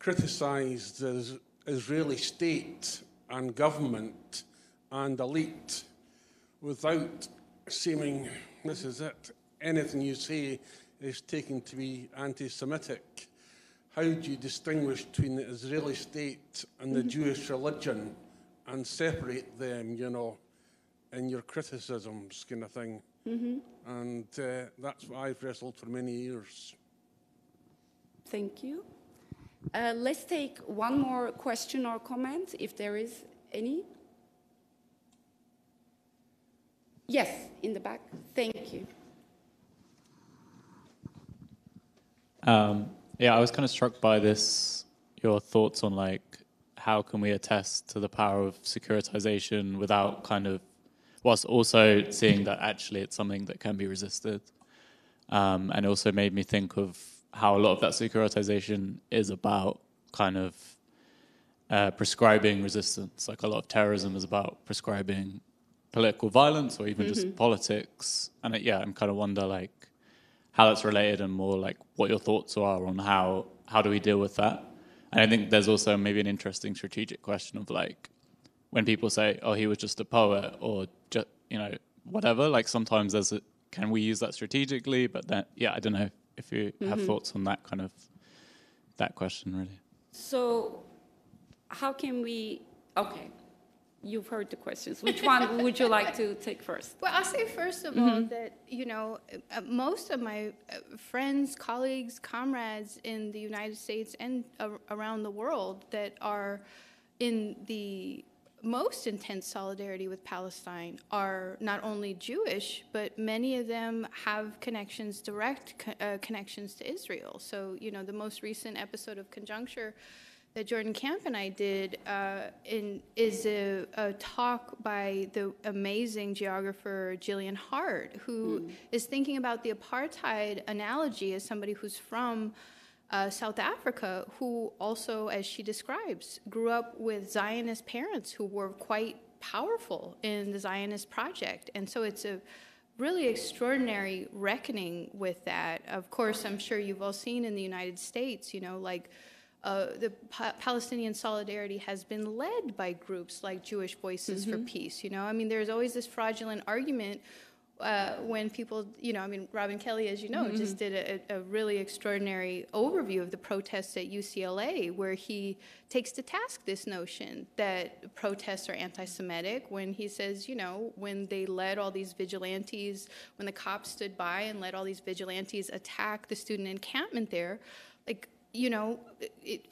criticise the Israeli state and government and elite without seeming, this is it, anything you say is taken to be anti Semitic. How do you distinguish between the Israeli state and the Jewish religion and separate them, you know, in your criticisms, kind of thing? Mm-hmm. And uh, that's what I've wrestled for many years. Thank you. Uh, let's take one more question or comment, if there is any. Yes, in the back. Thank you. Um, yeah, I was kind of struck by this, your thoughts on like how can we attest to the power of securitization without kind of, whilst also seeing that actually it's something that can be resisted. Um, and also made me think of how a lot of that securitization is about kind of uh, prescribing resistance. Like a lot of terrorism is about prescribing political violence or even mm-hmm. just politics. And it, yeah, I'm kind of wonder like how that's related and more like what your thoughts are on how how do we deal with that. And I think there's also maybe an interesting strategic question of like when people say, "Oh, he was just a poet," or just you know whatever. Like sometimes there's a can we use that strategically? But then yeah, I don't know if you mm-hmm. have thoughts on that kind of that question really. So how can we? Okay, you've heard the questions. Which one would you like to take first? Well, I'll say first of all that, you know, uh, most of my uh, friends, colleagues, comrades in the United States and around the world that are in the most intense solidarity with Palestine are not only Jewish, but many of them have connections, direct co- uh, connections to Israel. So, you know, the most recent episode of Conjuncture that Jordan Camp and I did uh, in, is a, a talk by the amazing geographer Gillian Hart, who is thinking about the apartheid analogy as somebody who's from uh, South Africa, who also, as she describes, grew up with Zionist parents who were quite powerful in the Zionist project. And so it's a really extraordinary reckoning with that. Of course, I'm sure you've all seen in the United States, you know, like uh, the pa- Palestinian solidarity has been led by groups like Jewish Voices for Peace. You know, I mean, there's always this fraudulent argument uh, when people, you know, I mean, Robin Kelley, as you know, just did a, a really extraordinary overview of the protests at UCLA, where he takes to task this notion that protests are anti Semitic when he says, you know, when they led all these vigilantes, when the cops stood by and let all these vigilantes attack the student encampment there, like, you know,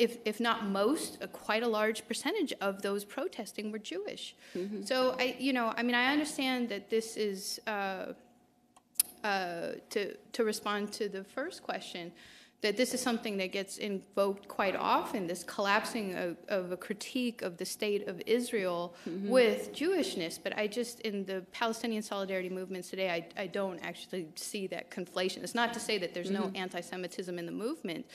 if, if not most, a, quite a large percentage of those protesting were Jewish. So I, you know, I mean, I understand that this is uh, uh, to to respond to the first question, that this is something that gets invoked quite often. This collapsing of, of a critique of the state of Israel with Jewishness. But I just in the Palestinian solidarity movements today, I, I don't actually see that conflation. It's not to say that there's no anti-Semitism in the movement,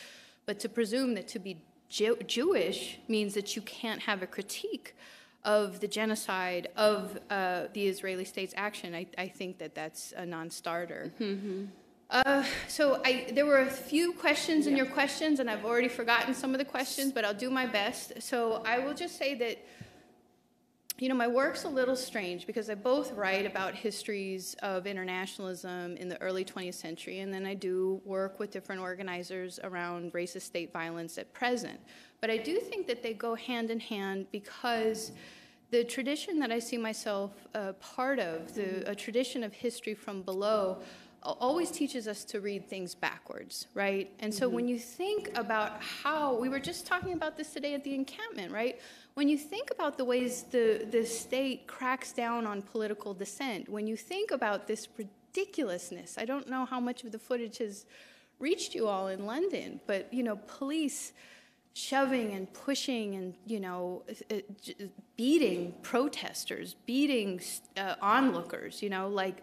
but to presume that to be Jew- Jewish means that you can't have a critique of the genocide of uh, the Israeli state's action, I, I think that that's a non-starter. Uh, so I, there were a few questions in your questions, and I've already forgotten some of the questions, but I'll do my best. So I will just say that you know, my work's a little strange because I both write about histories of internationalism in the early 20th century, and then I do work with different organizers around racist state violence at present. But I do think that they go hand in hand because the tradition that I see myself a part of, the, mm-hmm. a tradition of history from below, always teaches us to read things backwards, right? And so mm-hmm. when you think about how, we were just talking about this today at the encampment, right? When you think about the ways the, the state cracks down on political dissent, when you think about this ridiculousness, I don't know how much of the footage has reached you all in London, but, you know, police shoving and pushing and you know uh, beating protesters beating uh, onlookers you know like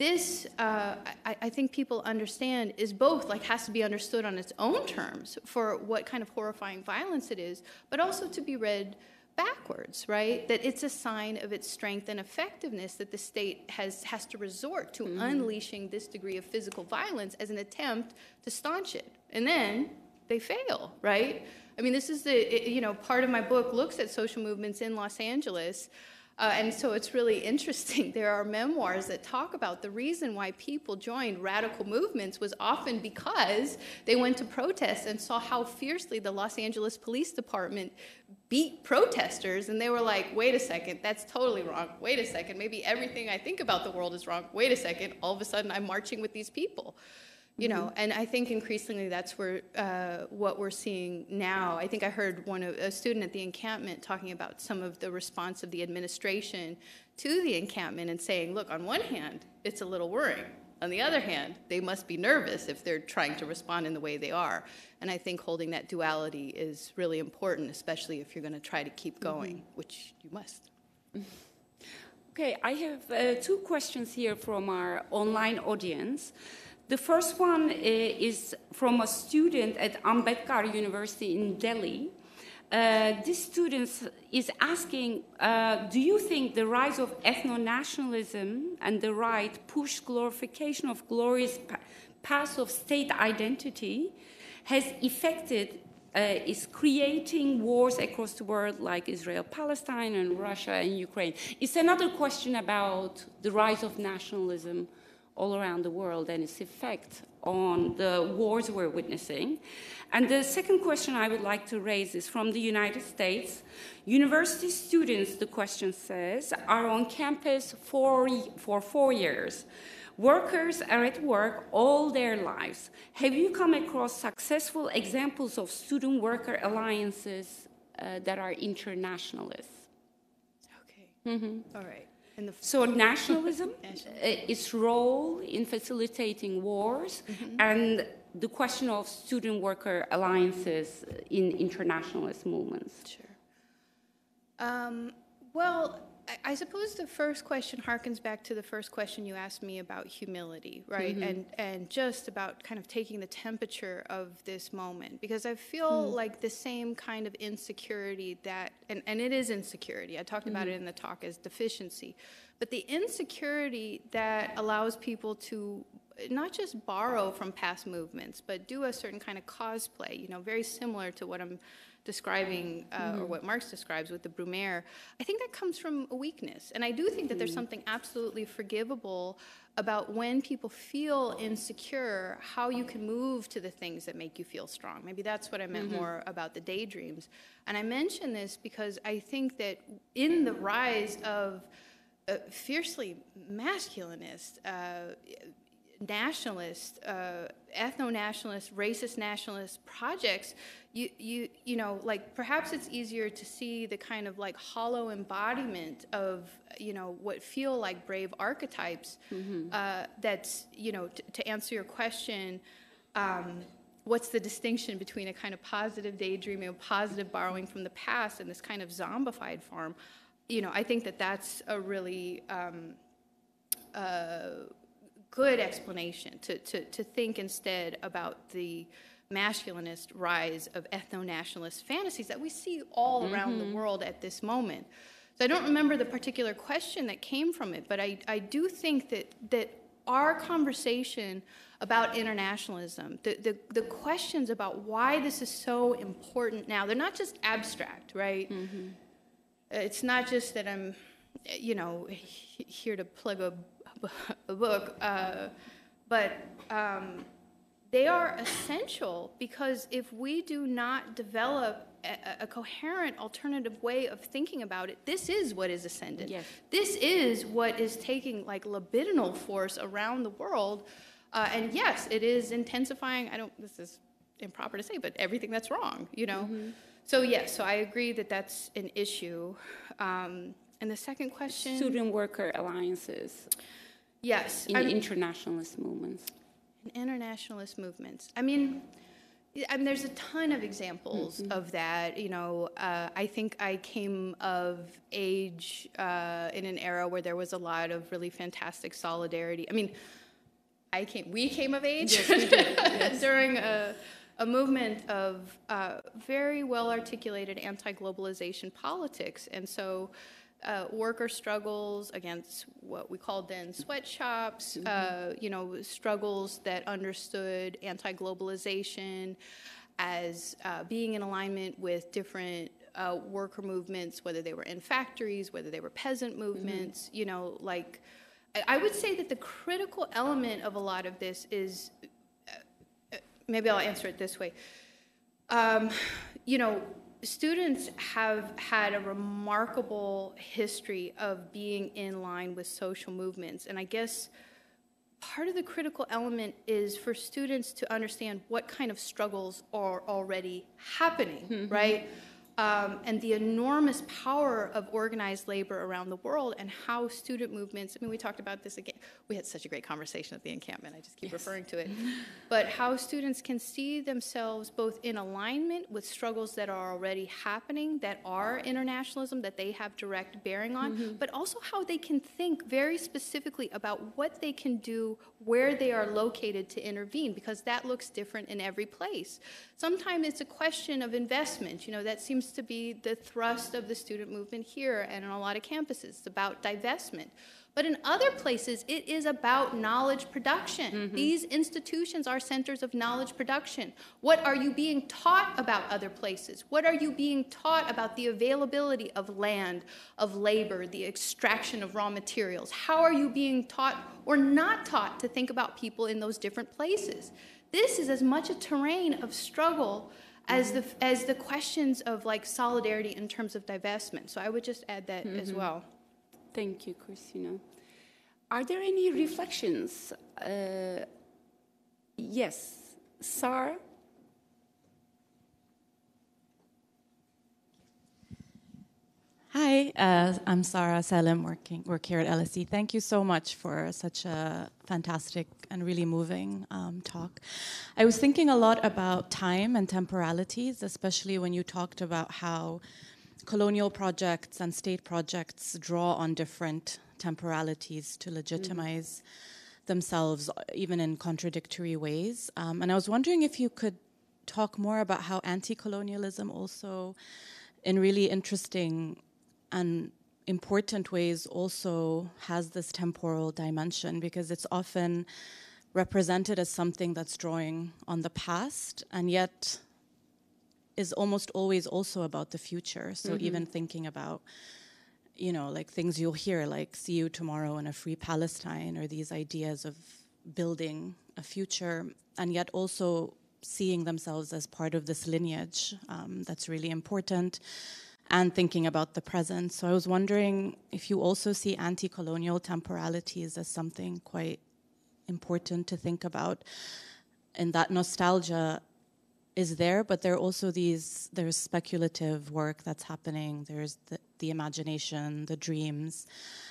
this uh, I, I think people understand is both like has to be understood on its own terms for what kind of horrifying violence it is but also to be read backwards right that it's a sign of its strength and effectiveness that the state has has to resort to unleashing this degree of physical violence as an attempt to staunch it and then they fail, right? I mean, this is the, it- you know, part of my book looks at social movements in Los Angeles. Uh, and so it's really interesting. There are memoirs that talk about the reason why people joined radical movements was often because they went to protest and saw how fiercely the Los Angeles Police Department beat protesters. And they were like, wait a second, that's totally wrong. Wait a second, maybe everything I think about the world is wrong. Wait a second, all of a sudden I'm marching with these people you know and i think increasingly that's where uh, what we're seeing now. I think i heard one of, a student at the encampment talking about some of the response of the administration to the encampment and saying look on one hand it's a little worrying. On the other hand they must be nervous if they're trying to respond in the way they are. And i think holding that duality is really important especially if you're going to try to keep going which you must. Okay, I have uh, two questions here from our online audience. The first one uh, is from a student at Ambedkar University in Delhi. Uh, this student is asking uh, Do you think the rise of ethno nationalism and the right push glorification of glorious pa- past of state identity has affected uh, is creating wars across the world like Israel, Palestine, and Russia and Ukraine. It's another question about the rise of nationalism all around the world and its effect on the wars we're witnessing? And the second question I would like to raise is from the United States. University students, the question says, are on campus for, for four years. Workers are at work all their lives. Have you come across successful examples of student worker alliances uh, that are internationalists? Okay. Mm-hmm. All right. The so nationalism, uh, its role in facilitating wars, mm-hmm. and the question of student worker alliances in internationalist movements. Sure. Um, well, I suppose the first question harkens back to the first question you asked me about humility, right? Mm-hmm. And and just about kind of taking the temperature of this moment because I feel mm. like the same kind of insecurity that and, and it is insecurity. I talked mm-hmm. about it in the talk as deficiency. But the insecurity that allows people to not just borrow from past movements, but do a certain kind of cosplay, you know, very similar to what I'm describing, uh, mm-hmm. or what Marx describes with the Brumaire, I think that comes from a weakness. And I do think that there's mm-hmm. something absolutely forgivable about when people feel insecure, how you can move to the things that make you feel strong. Maybe that's what I meant mm-hmm. more about the daydreams. And I mention this because I think that in the rise of uh, fiercely masculinist, uh, nationalist, uh, ethno-nationalist, racist nationalist projects, you, you, you know, like perhaps it's easier to see the kind of like hollow embodiment of, you know, what feel like brave archetypes. Mm-hmm. Uh, that's, you know, t- to answer your question, um, what's the distinction between a kind of positive daydreaming, a positive borrowing from the past, and this kind of zombified form? You know, I think that that's a really um, uh, good explanation to, to, to think instead about the masculinist rise of ethno-nationalist fantasies that we see all mm-hmm. around the mm-hmm. world at this moment. So I don't remember the particular question that came from it, but I, I do think that, that our conversation about internationalism, the, the, the questions about why this is so important now, they're not just abstract, right? Mm-hmm. It's not just that I'm, you know, here to plug a a book, uh, but um, they are essential because if we do not develop a, a, coherent alternative way of thinking about it, this is what is ascendant. Yes. This is what is taking like libidinal force around the world. Uh, and yes, it is intensifying. I don't, this is improper to say, but everything that's wrong, you know? Mm-hmm. So, yes, so I agree that that's an issue. Um, and the second question? Student worker alliances. Yes. In I'm, internationalist movements. In internationalist movements. I mean, I mean, there's a ton of examples mm-hmm. of that. You know, uh, I think I came of age uh, in an era where there was a lot of really fantastic solidarity. I mean, I came, we came of age yes, yes. during a, a, movement of uh, very well articulated anti globalization politics. And so, uh, worker struggles against what we called then sweatshops, mm-hmm. uh, you know, struggles that understood anti globalization as uh, being in alignment with different uh, worker movements, whether they were in factories, whether they were peasant mm-hmm. movements, mm-hmm. you know, like. I would say that the critical element of a lot of this is uh, uh, maybe I'll answer it this way. Um, you know, students have had a remarkable history of being in line with social movements. And I guess part of the critical element is for students to understand what kind of struggles are already happening, mm-hmm. right? Um, and the enormous power of organized labor around the world and how student movements, I mean, we talked about this again. We had such a great conversation at the encampment. I just keep yes. referring to it. but how students can see themselves both in alignment with struggles that are already happening, that are internationalism, that they have direct bearing on, mm-hmm. but also how they can think very specifically about what they can do where they are located to intervene, because that looks different in every place. Sometimes it's a question of investment. You know, that seems to be the thrust of the student movement here and on a lot of campuses. It's about divestment. But in other places, it is about knowledge production. Mm-hmm. These institutions are centers of knowledge production. What are you being taught about other places? What are you being taught about the availability of land, of labor, the extraction of raw materials? How are you being taught or not taught to think about people in those different places? This is as much a terrain of struggle as the as the questions of like solidarity in terms of divestment. So I would just add that as well. Thank you, Christina. Are there any reflections? Uh, yes, Sara? Hi, uh, I'm Sara Salem, working work here at LSE. Thank you so much for such a fantastic and really moving um, talk. I was thinking a lot about time and temporalities, especially when you talked about how colonial projects and state projects draw on different temporalities to legitimize themselves, even in contradictory ways. Um, and I was wondering if you could talk more about how anti-colonialism also in really interesting and important ways also has this temporal dimension because it's often represented as something that's drawing on the past and yet is almost always also about the future. So even thinking about you know like things you'll hear like see you tomorrow in a free palestine or these ideas of building a future and yet also seeing themselves as part of this lineage um, that's really important and thinking about the present. So I was wondering if you also see anti colonial temporalities as something quite important to think about. And that nostalgia is there, but there are also these, there's speculative work that's happening, there's the, the imagination, the dreams.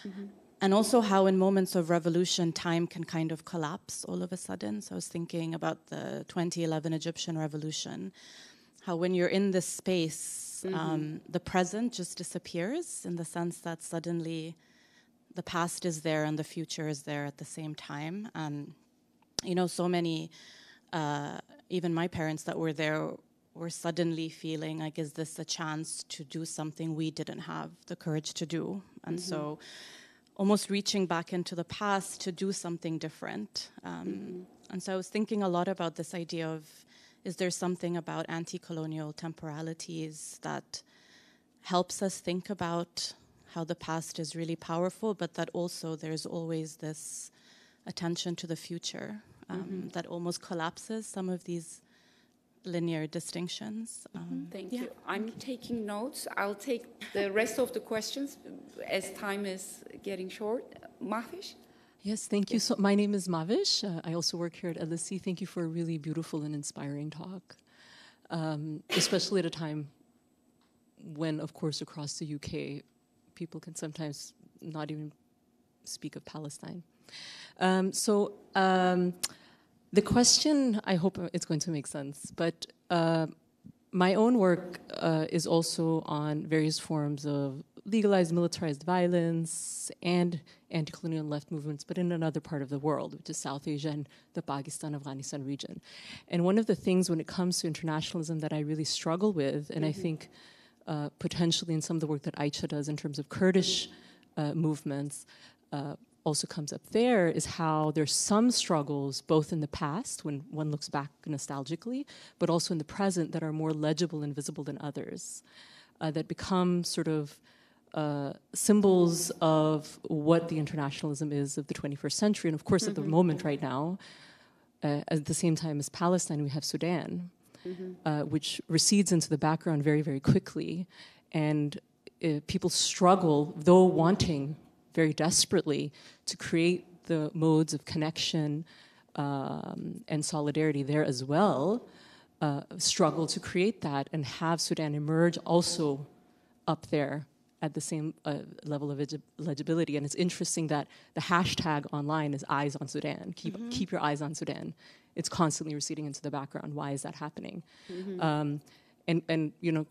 Mm-hmm. And also, how in moments of revolution, time can kind of collapse all of a sudden. So, I was thinking about the 2011 Egyptian revolution, how when you're in this space, um, the present just disappears in the sense that suddenly the past is there and the future is there at the same time. And, you know, so many, uh, even my parents that were there were suddenly feeling like, is this a chance to do something we didn't have the courage to do? And so, almost reaching back into the past to do something different. Um, And so I was thinking a lot about this idea of is there something about anti colonial temporalities that helps us think about how the past is really powerful, but that also there's always this attention to the future um, that almost collapses some of these linear distinctions. Um, Thank yeah. you. I'm taking notes. I'll take the rest of the questions as time is getting short. Mahfish? Yes, thank you. So, my name is Mavish. Uh, I also work here at LSE. Thank you for a really beautiful and inspiring talk, um, especially at a time when, of course, across the UK, people can sometimes not even speak of Palestine. Um, so, um, the question, I hope it's going to make sense, but uh, my own work uh, is also on various forms of legalized militarized violence and anti colonial left movements, but in another part of the world, which is South Asia and the Pakistan Afghanistan region. And one of the things when it comes to internationalism that I really struggle with, and I think uh, potentially in some of the work that Ayça does in terms of Kurdish uh, movements, uh, also comes up there is how there's some struggles both in the past when one looks back nostalgically but also in the present that are more legible and visible than others uh, that become sort of uh, symbols of what the internationalism is of the 21st century and of course at the moment right now uh, at the same time as palestine we have sudan uh, which recedes into the background very very quickly. And uh, people struggle though wanting very desperately to create the modes of connection um, and solidarity there as well, uh, struggle to create that and have Sudan emerge also up there at the same uh, level of legibility. And it's interesting that the hashtag online is eyes on Sudan. Keep, keep your eyes on Sudan. It's constantly receding into the background. Why is that happening? Um, and, and, you know,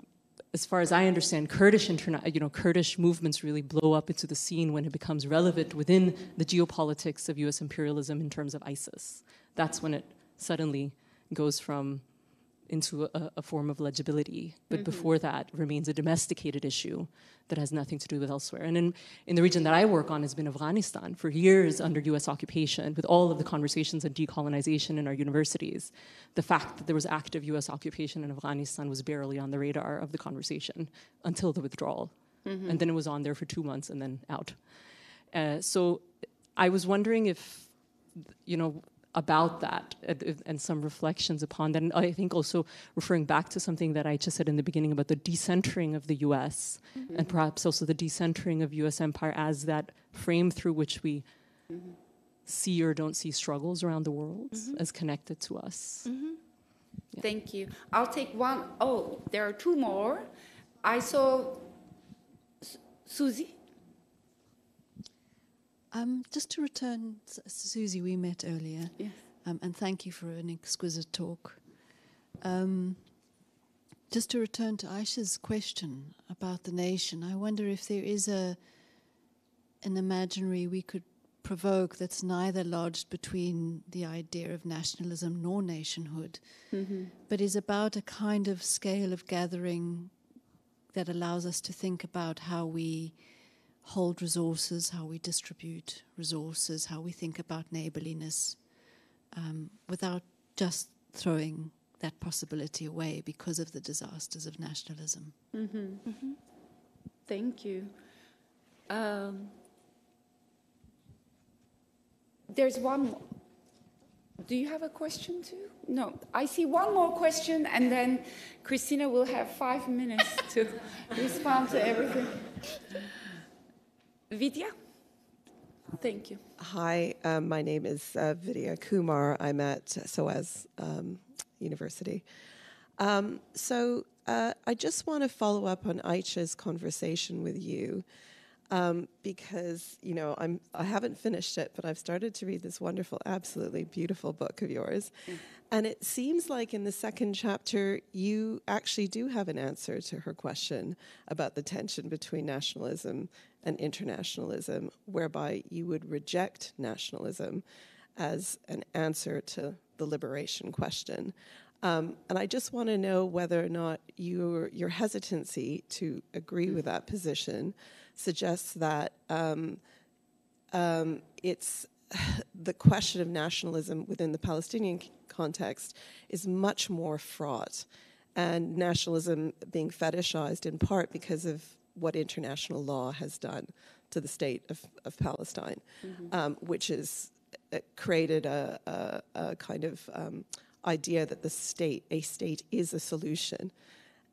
as far as I understand, Kurdish interna- you know Kurdish movements really blow up into the scene when it becomes relevant within the geopolitics of U.S. imperialism in terms of ISIS. That's when it suddenly goes from into a, a form of legibility. But before that, remains a domesticated issue that has nothing to do with elsewhere. And in, in the region that I work on has been Afghanistan for years under US occupation, with all of the conversations on decolonization in our universities. The fact that there was active US occupation in Afghanistan was barely on the radar of the conversation until the withdrawal. And then it was on there for two months and then out. Uh, so I was wondering if, you know, about that and, some reflections upon that. And I think also referring back to something that I just said in the beginning about the decentering of the US mm-hmm. and perhaps also the decentering of US empire as that frame through which we mm-hmm. see or don't see struggles around the world mm-hmm. as connected to us. Thank you. I'll take one. Oh, there are two more. I saw Su- Susie. Um, just to return, Susie, we met earlier, Yes. um, and thank you for an exquisite talk. Um, just to return to Ayça's question about the nation, I wonder if there is a an imaginary we could provoke that's neither lodged between the idea of nationalism nor nationhood, but is about a kind of scale of gathering that allows us to think about how we hold resources, how we distribute resources, how we think about neighborliness, um, without just throwing that possibility away because of the disasters of nationalism. Thank you. Um, there's one. more. Do you have a question too? No. I see one more question, and then Christina will have five minutes to respond to everything. Vidya? Thank you. Hi, um, my name is uh, Vidya Kumar. I'm at SOAS um, University. Um, so uh, I just want to follow up on Ayça's conversation with you um, because you know I'm I haven't finished it, but I've started to read this wonderful, absolutely beautiful book of yours, and it seems like in the second chapter you actually do have an answer to her question about the tension between nationalism and internationalism, whereby you would reject nationalism as an answer to the liberation question. Um, and I just want to know whether or not your your hesitancy to agree with that position suggests that um, um, it's the question of nationalism within the Palestinian context is much more fraught, and nationalism being fetishized in part because of what international law has done to the state of, of Palestine, um, which has uh, created a, a, a kind of um, idea that the state, a state, is a solution.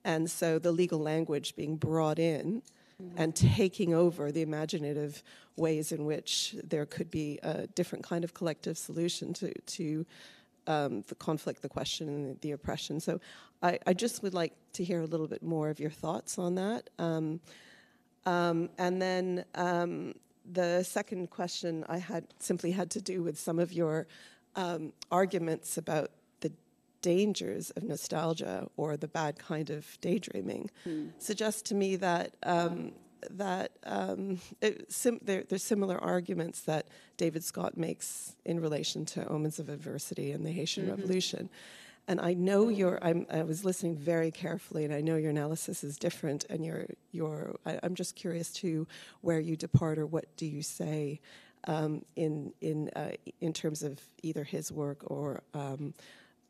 And so the legal language being brought in and taking over the imaginative ways in which there could be a different kind of collective solution to, to um, the conflict, the question, and the oppression. So I, I just would like to hear a little bit more of your thoughts on that. Um, um, and then um, the second question I had simply had to do with some of your um, arguments about dangers of nostalgia or the bad kind of daydreaming. Suggests to me that um, that um, it, sim- there, there's similar arguments that David Scott makes in relation to Omens of Adversity and the Haitian Revolution. And I know your. I'm, I was listening very carefully, and I know your analysis is different. And your your. I, I'm just curious to where you depart, or what do you say um, in in uh, in terms of either his work or um,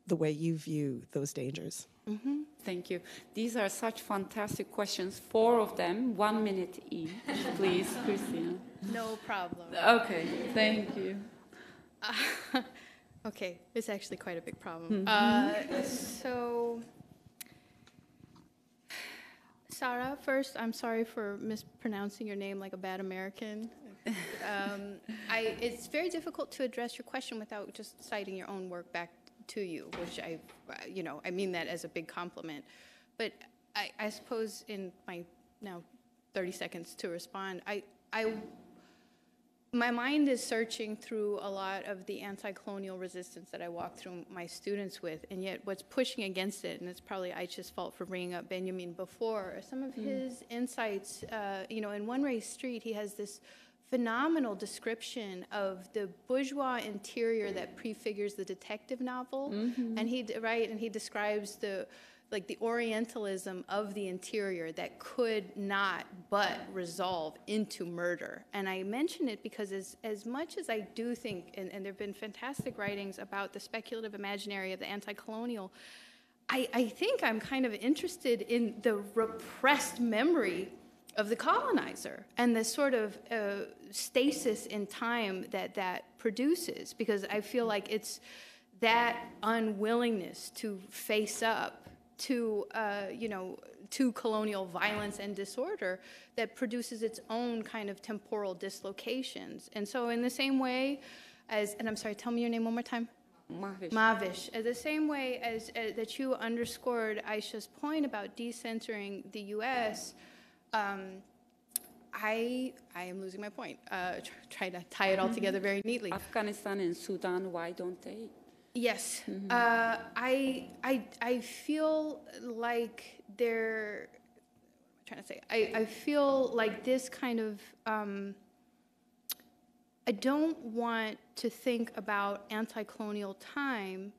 the way you view those dangers. Thank you. These are such fantastic questions. Four of them, one minute each, please, Christina. No problem. Okay, thank you. Okay, it's actually quite a big problem. Uh, so, Sara, first, I'm sorry for mispronouncing your name like a bad American. Um, I, it's very difficult to address your question without just citing your own work back to you, which I, you know, I mean that as a big compliment. But I, I suppose in my now 30 seconds to respond, I, I my mind is searching through a lot of the anti-colonial resistance that I walk through my students with, and yet what's pushing against it, and it's probably Ayça's fault for bringing up Benjamin before, some of his insights. Uh, you know, in One-Way Street, he has this phenomenal description of the bourgeois interior that prefigures the detective novel, mm-hmm. and he right, and he describes the like the Orientalism of the interior that could not but resolve into murder. And I mention it because as, as much as I do think, and, and there have been fantastic writings about the speculative imaginary of the anti-colonial, I, I think I'm kind of interested in the repressed memory of the colonizer and the sort of uh, stasis in time that that produces because I feel like it's that unwillingness to face up to uh, you know to colonial violence and disorder that produces its own kind of temporal dislocations and so in the same way as and I'm sorry tell me your name one more time Mavish. Mavish, uh, the same way as uh, that you underscored Ayça's point about decentering the U.S., um, I I am losing my point. Uh, tr- trying to tie it all together very neatly. Afghanistan and Sudan, why don't they? Yes, uh, I I I feel like there. What am I trying to say? I, I feel like this kind of. Um, I don't want to think about anti-colonial time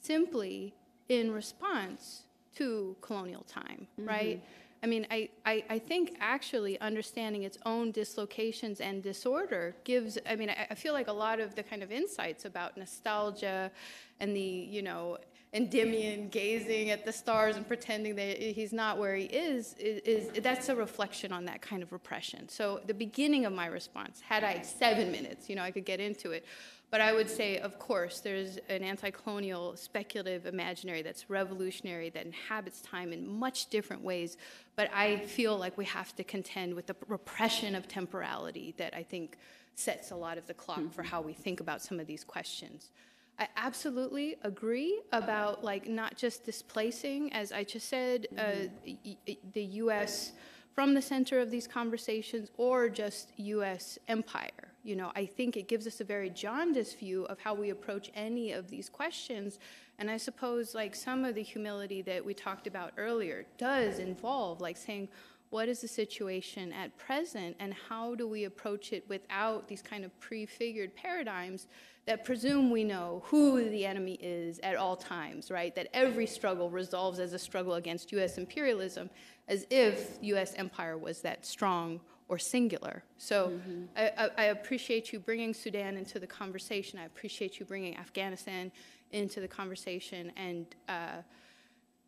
simply in response to colonial time, right? I mean, I, I, I think actually understanding its own dislocations and disorder gives, I mean, I, I feel like a lot of the kind of insights about nostalgia and the, you know, Endymion gazing at the stars and pretending that he's not where he is, is, is that's a reflection on that kind of repression. So the beginning of my response, had I seven minutes, you know, I could get into it. But I would say, of course, there's an anti colonial speculative imaginary that's revolutionary, that inhabits time in much different ways. But I feel like we have to contend with the repression of temporality that I think sets a lot of the clock for how we think about some of these questions. I absolutely agree about like not just displacing, as I just said, uh, y- the U.S. from the center of these conversations, or just U.S. empire. You know, I think it gives us a very jaundiced view of how we approach any of these questions. And I suppose like some of the humility that we talked about earlier does involve like saying, what is the situation at present and how do we approach it without these kind of prefigured paradigms that presume we know who the enemy is at all times, right? That every struggle resolves as a struggle against US imperialism, as if US empire was that strong or singular. So I, I, I appreciate you bringing Sudan into the conversation. I appreciate you bringing Afghanistan into the conversation. And uh,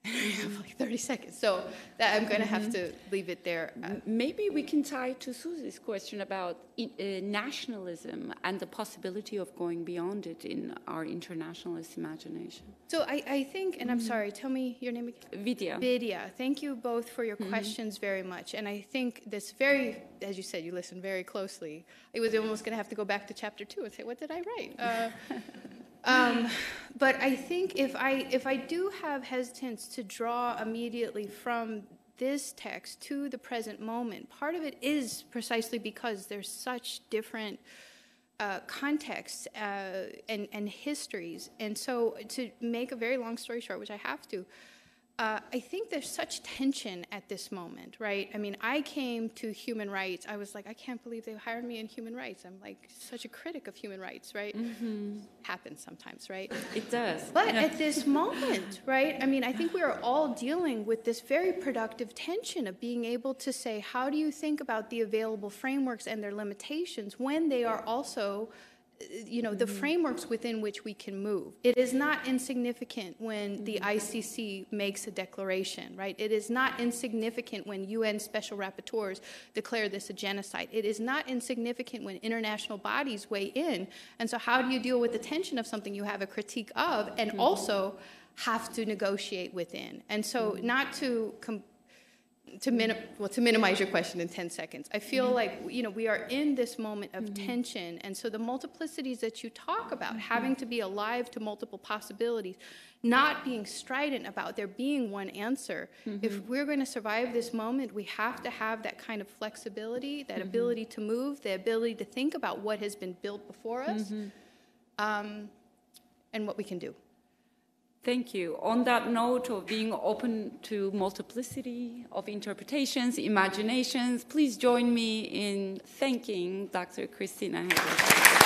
I have like 30 seconds, so that I'm going to have to leave it there. Uh, Maybe we can tie to Susie's question about uh, nationalism and the possibility of going beyond it in our internationalist imagination. so I, I think, and I'm sorry, tell me your name again. Vidya. Vidya, thank you both for your questions very much. And I think this very, as you said, you listened very closely. I was almost going to have to go back to chapter two and say, what did I write? Uh, um, but I think if I if I do have hesitance to draw immediately from this text to the present moment, part of it is precisely because there's such different uh, contexts uh, and, and histories. And so, to make a very long story short, which I have to, uh, I think there's such tension at this moment, right? I mean, I came to human rights. I was like, I can't believe they hired me in human rights. I'm like such a critic of human rights, right? Happens sometimes, right? It does. But at this moment, right? I mean, I think we are all dealing with this very productive tension of being able to say, how do you think about the available frameworks and their limitations when they are also, you know, the mm-hmm. frameworks within which we can move? It is not insignificant when the mm-hmm. ICC makes a declaration, right? It is not insignificant when UN special rapporteurs declare this a genocide. It is not insignificant when international bodies weigh in. And so, how do you deal with the tension of something you have a critique of and mm-hmm. also have to negotiate within? And so, not to com- to minim- well to minimize your question in 10 seconds i feel mm-hmm. like you know we are in this moment of mm-hmm. tension and so the multiplicities that you talk about mm-hmm. having to be alive to multiple possibilities not being strident about there being one answer if we're going to survive this moment we have to have that kind of flexibility that ability to move the ability to think about what has been built before us um, and what we can do Thank you. On that note of being open to multiplicity of interpretations, imaginations, please join me in thanking Dr. Christina Hegel.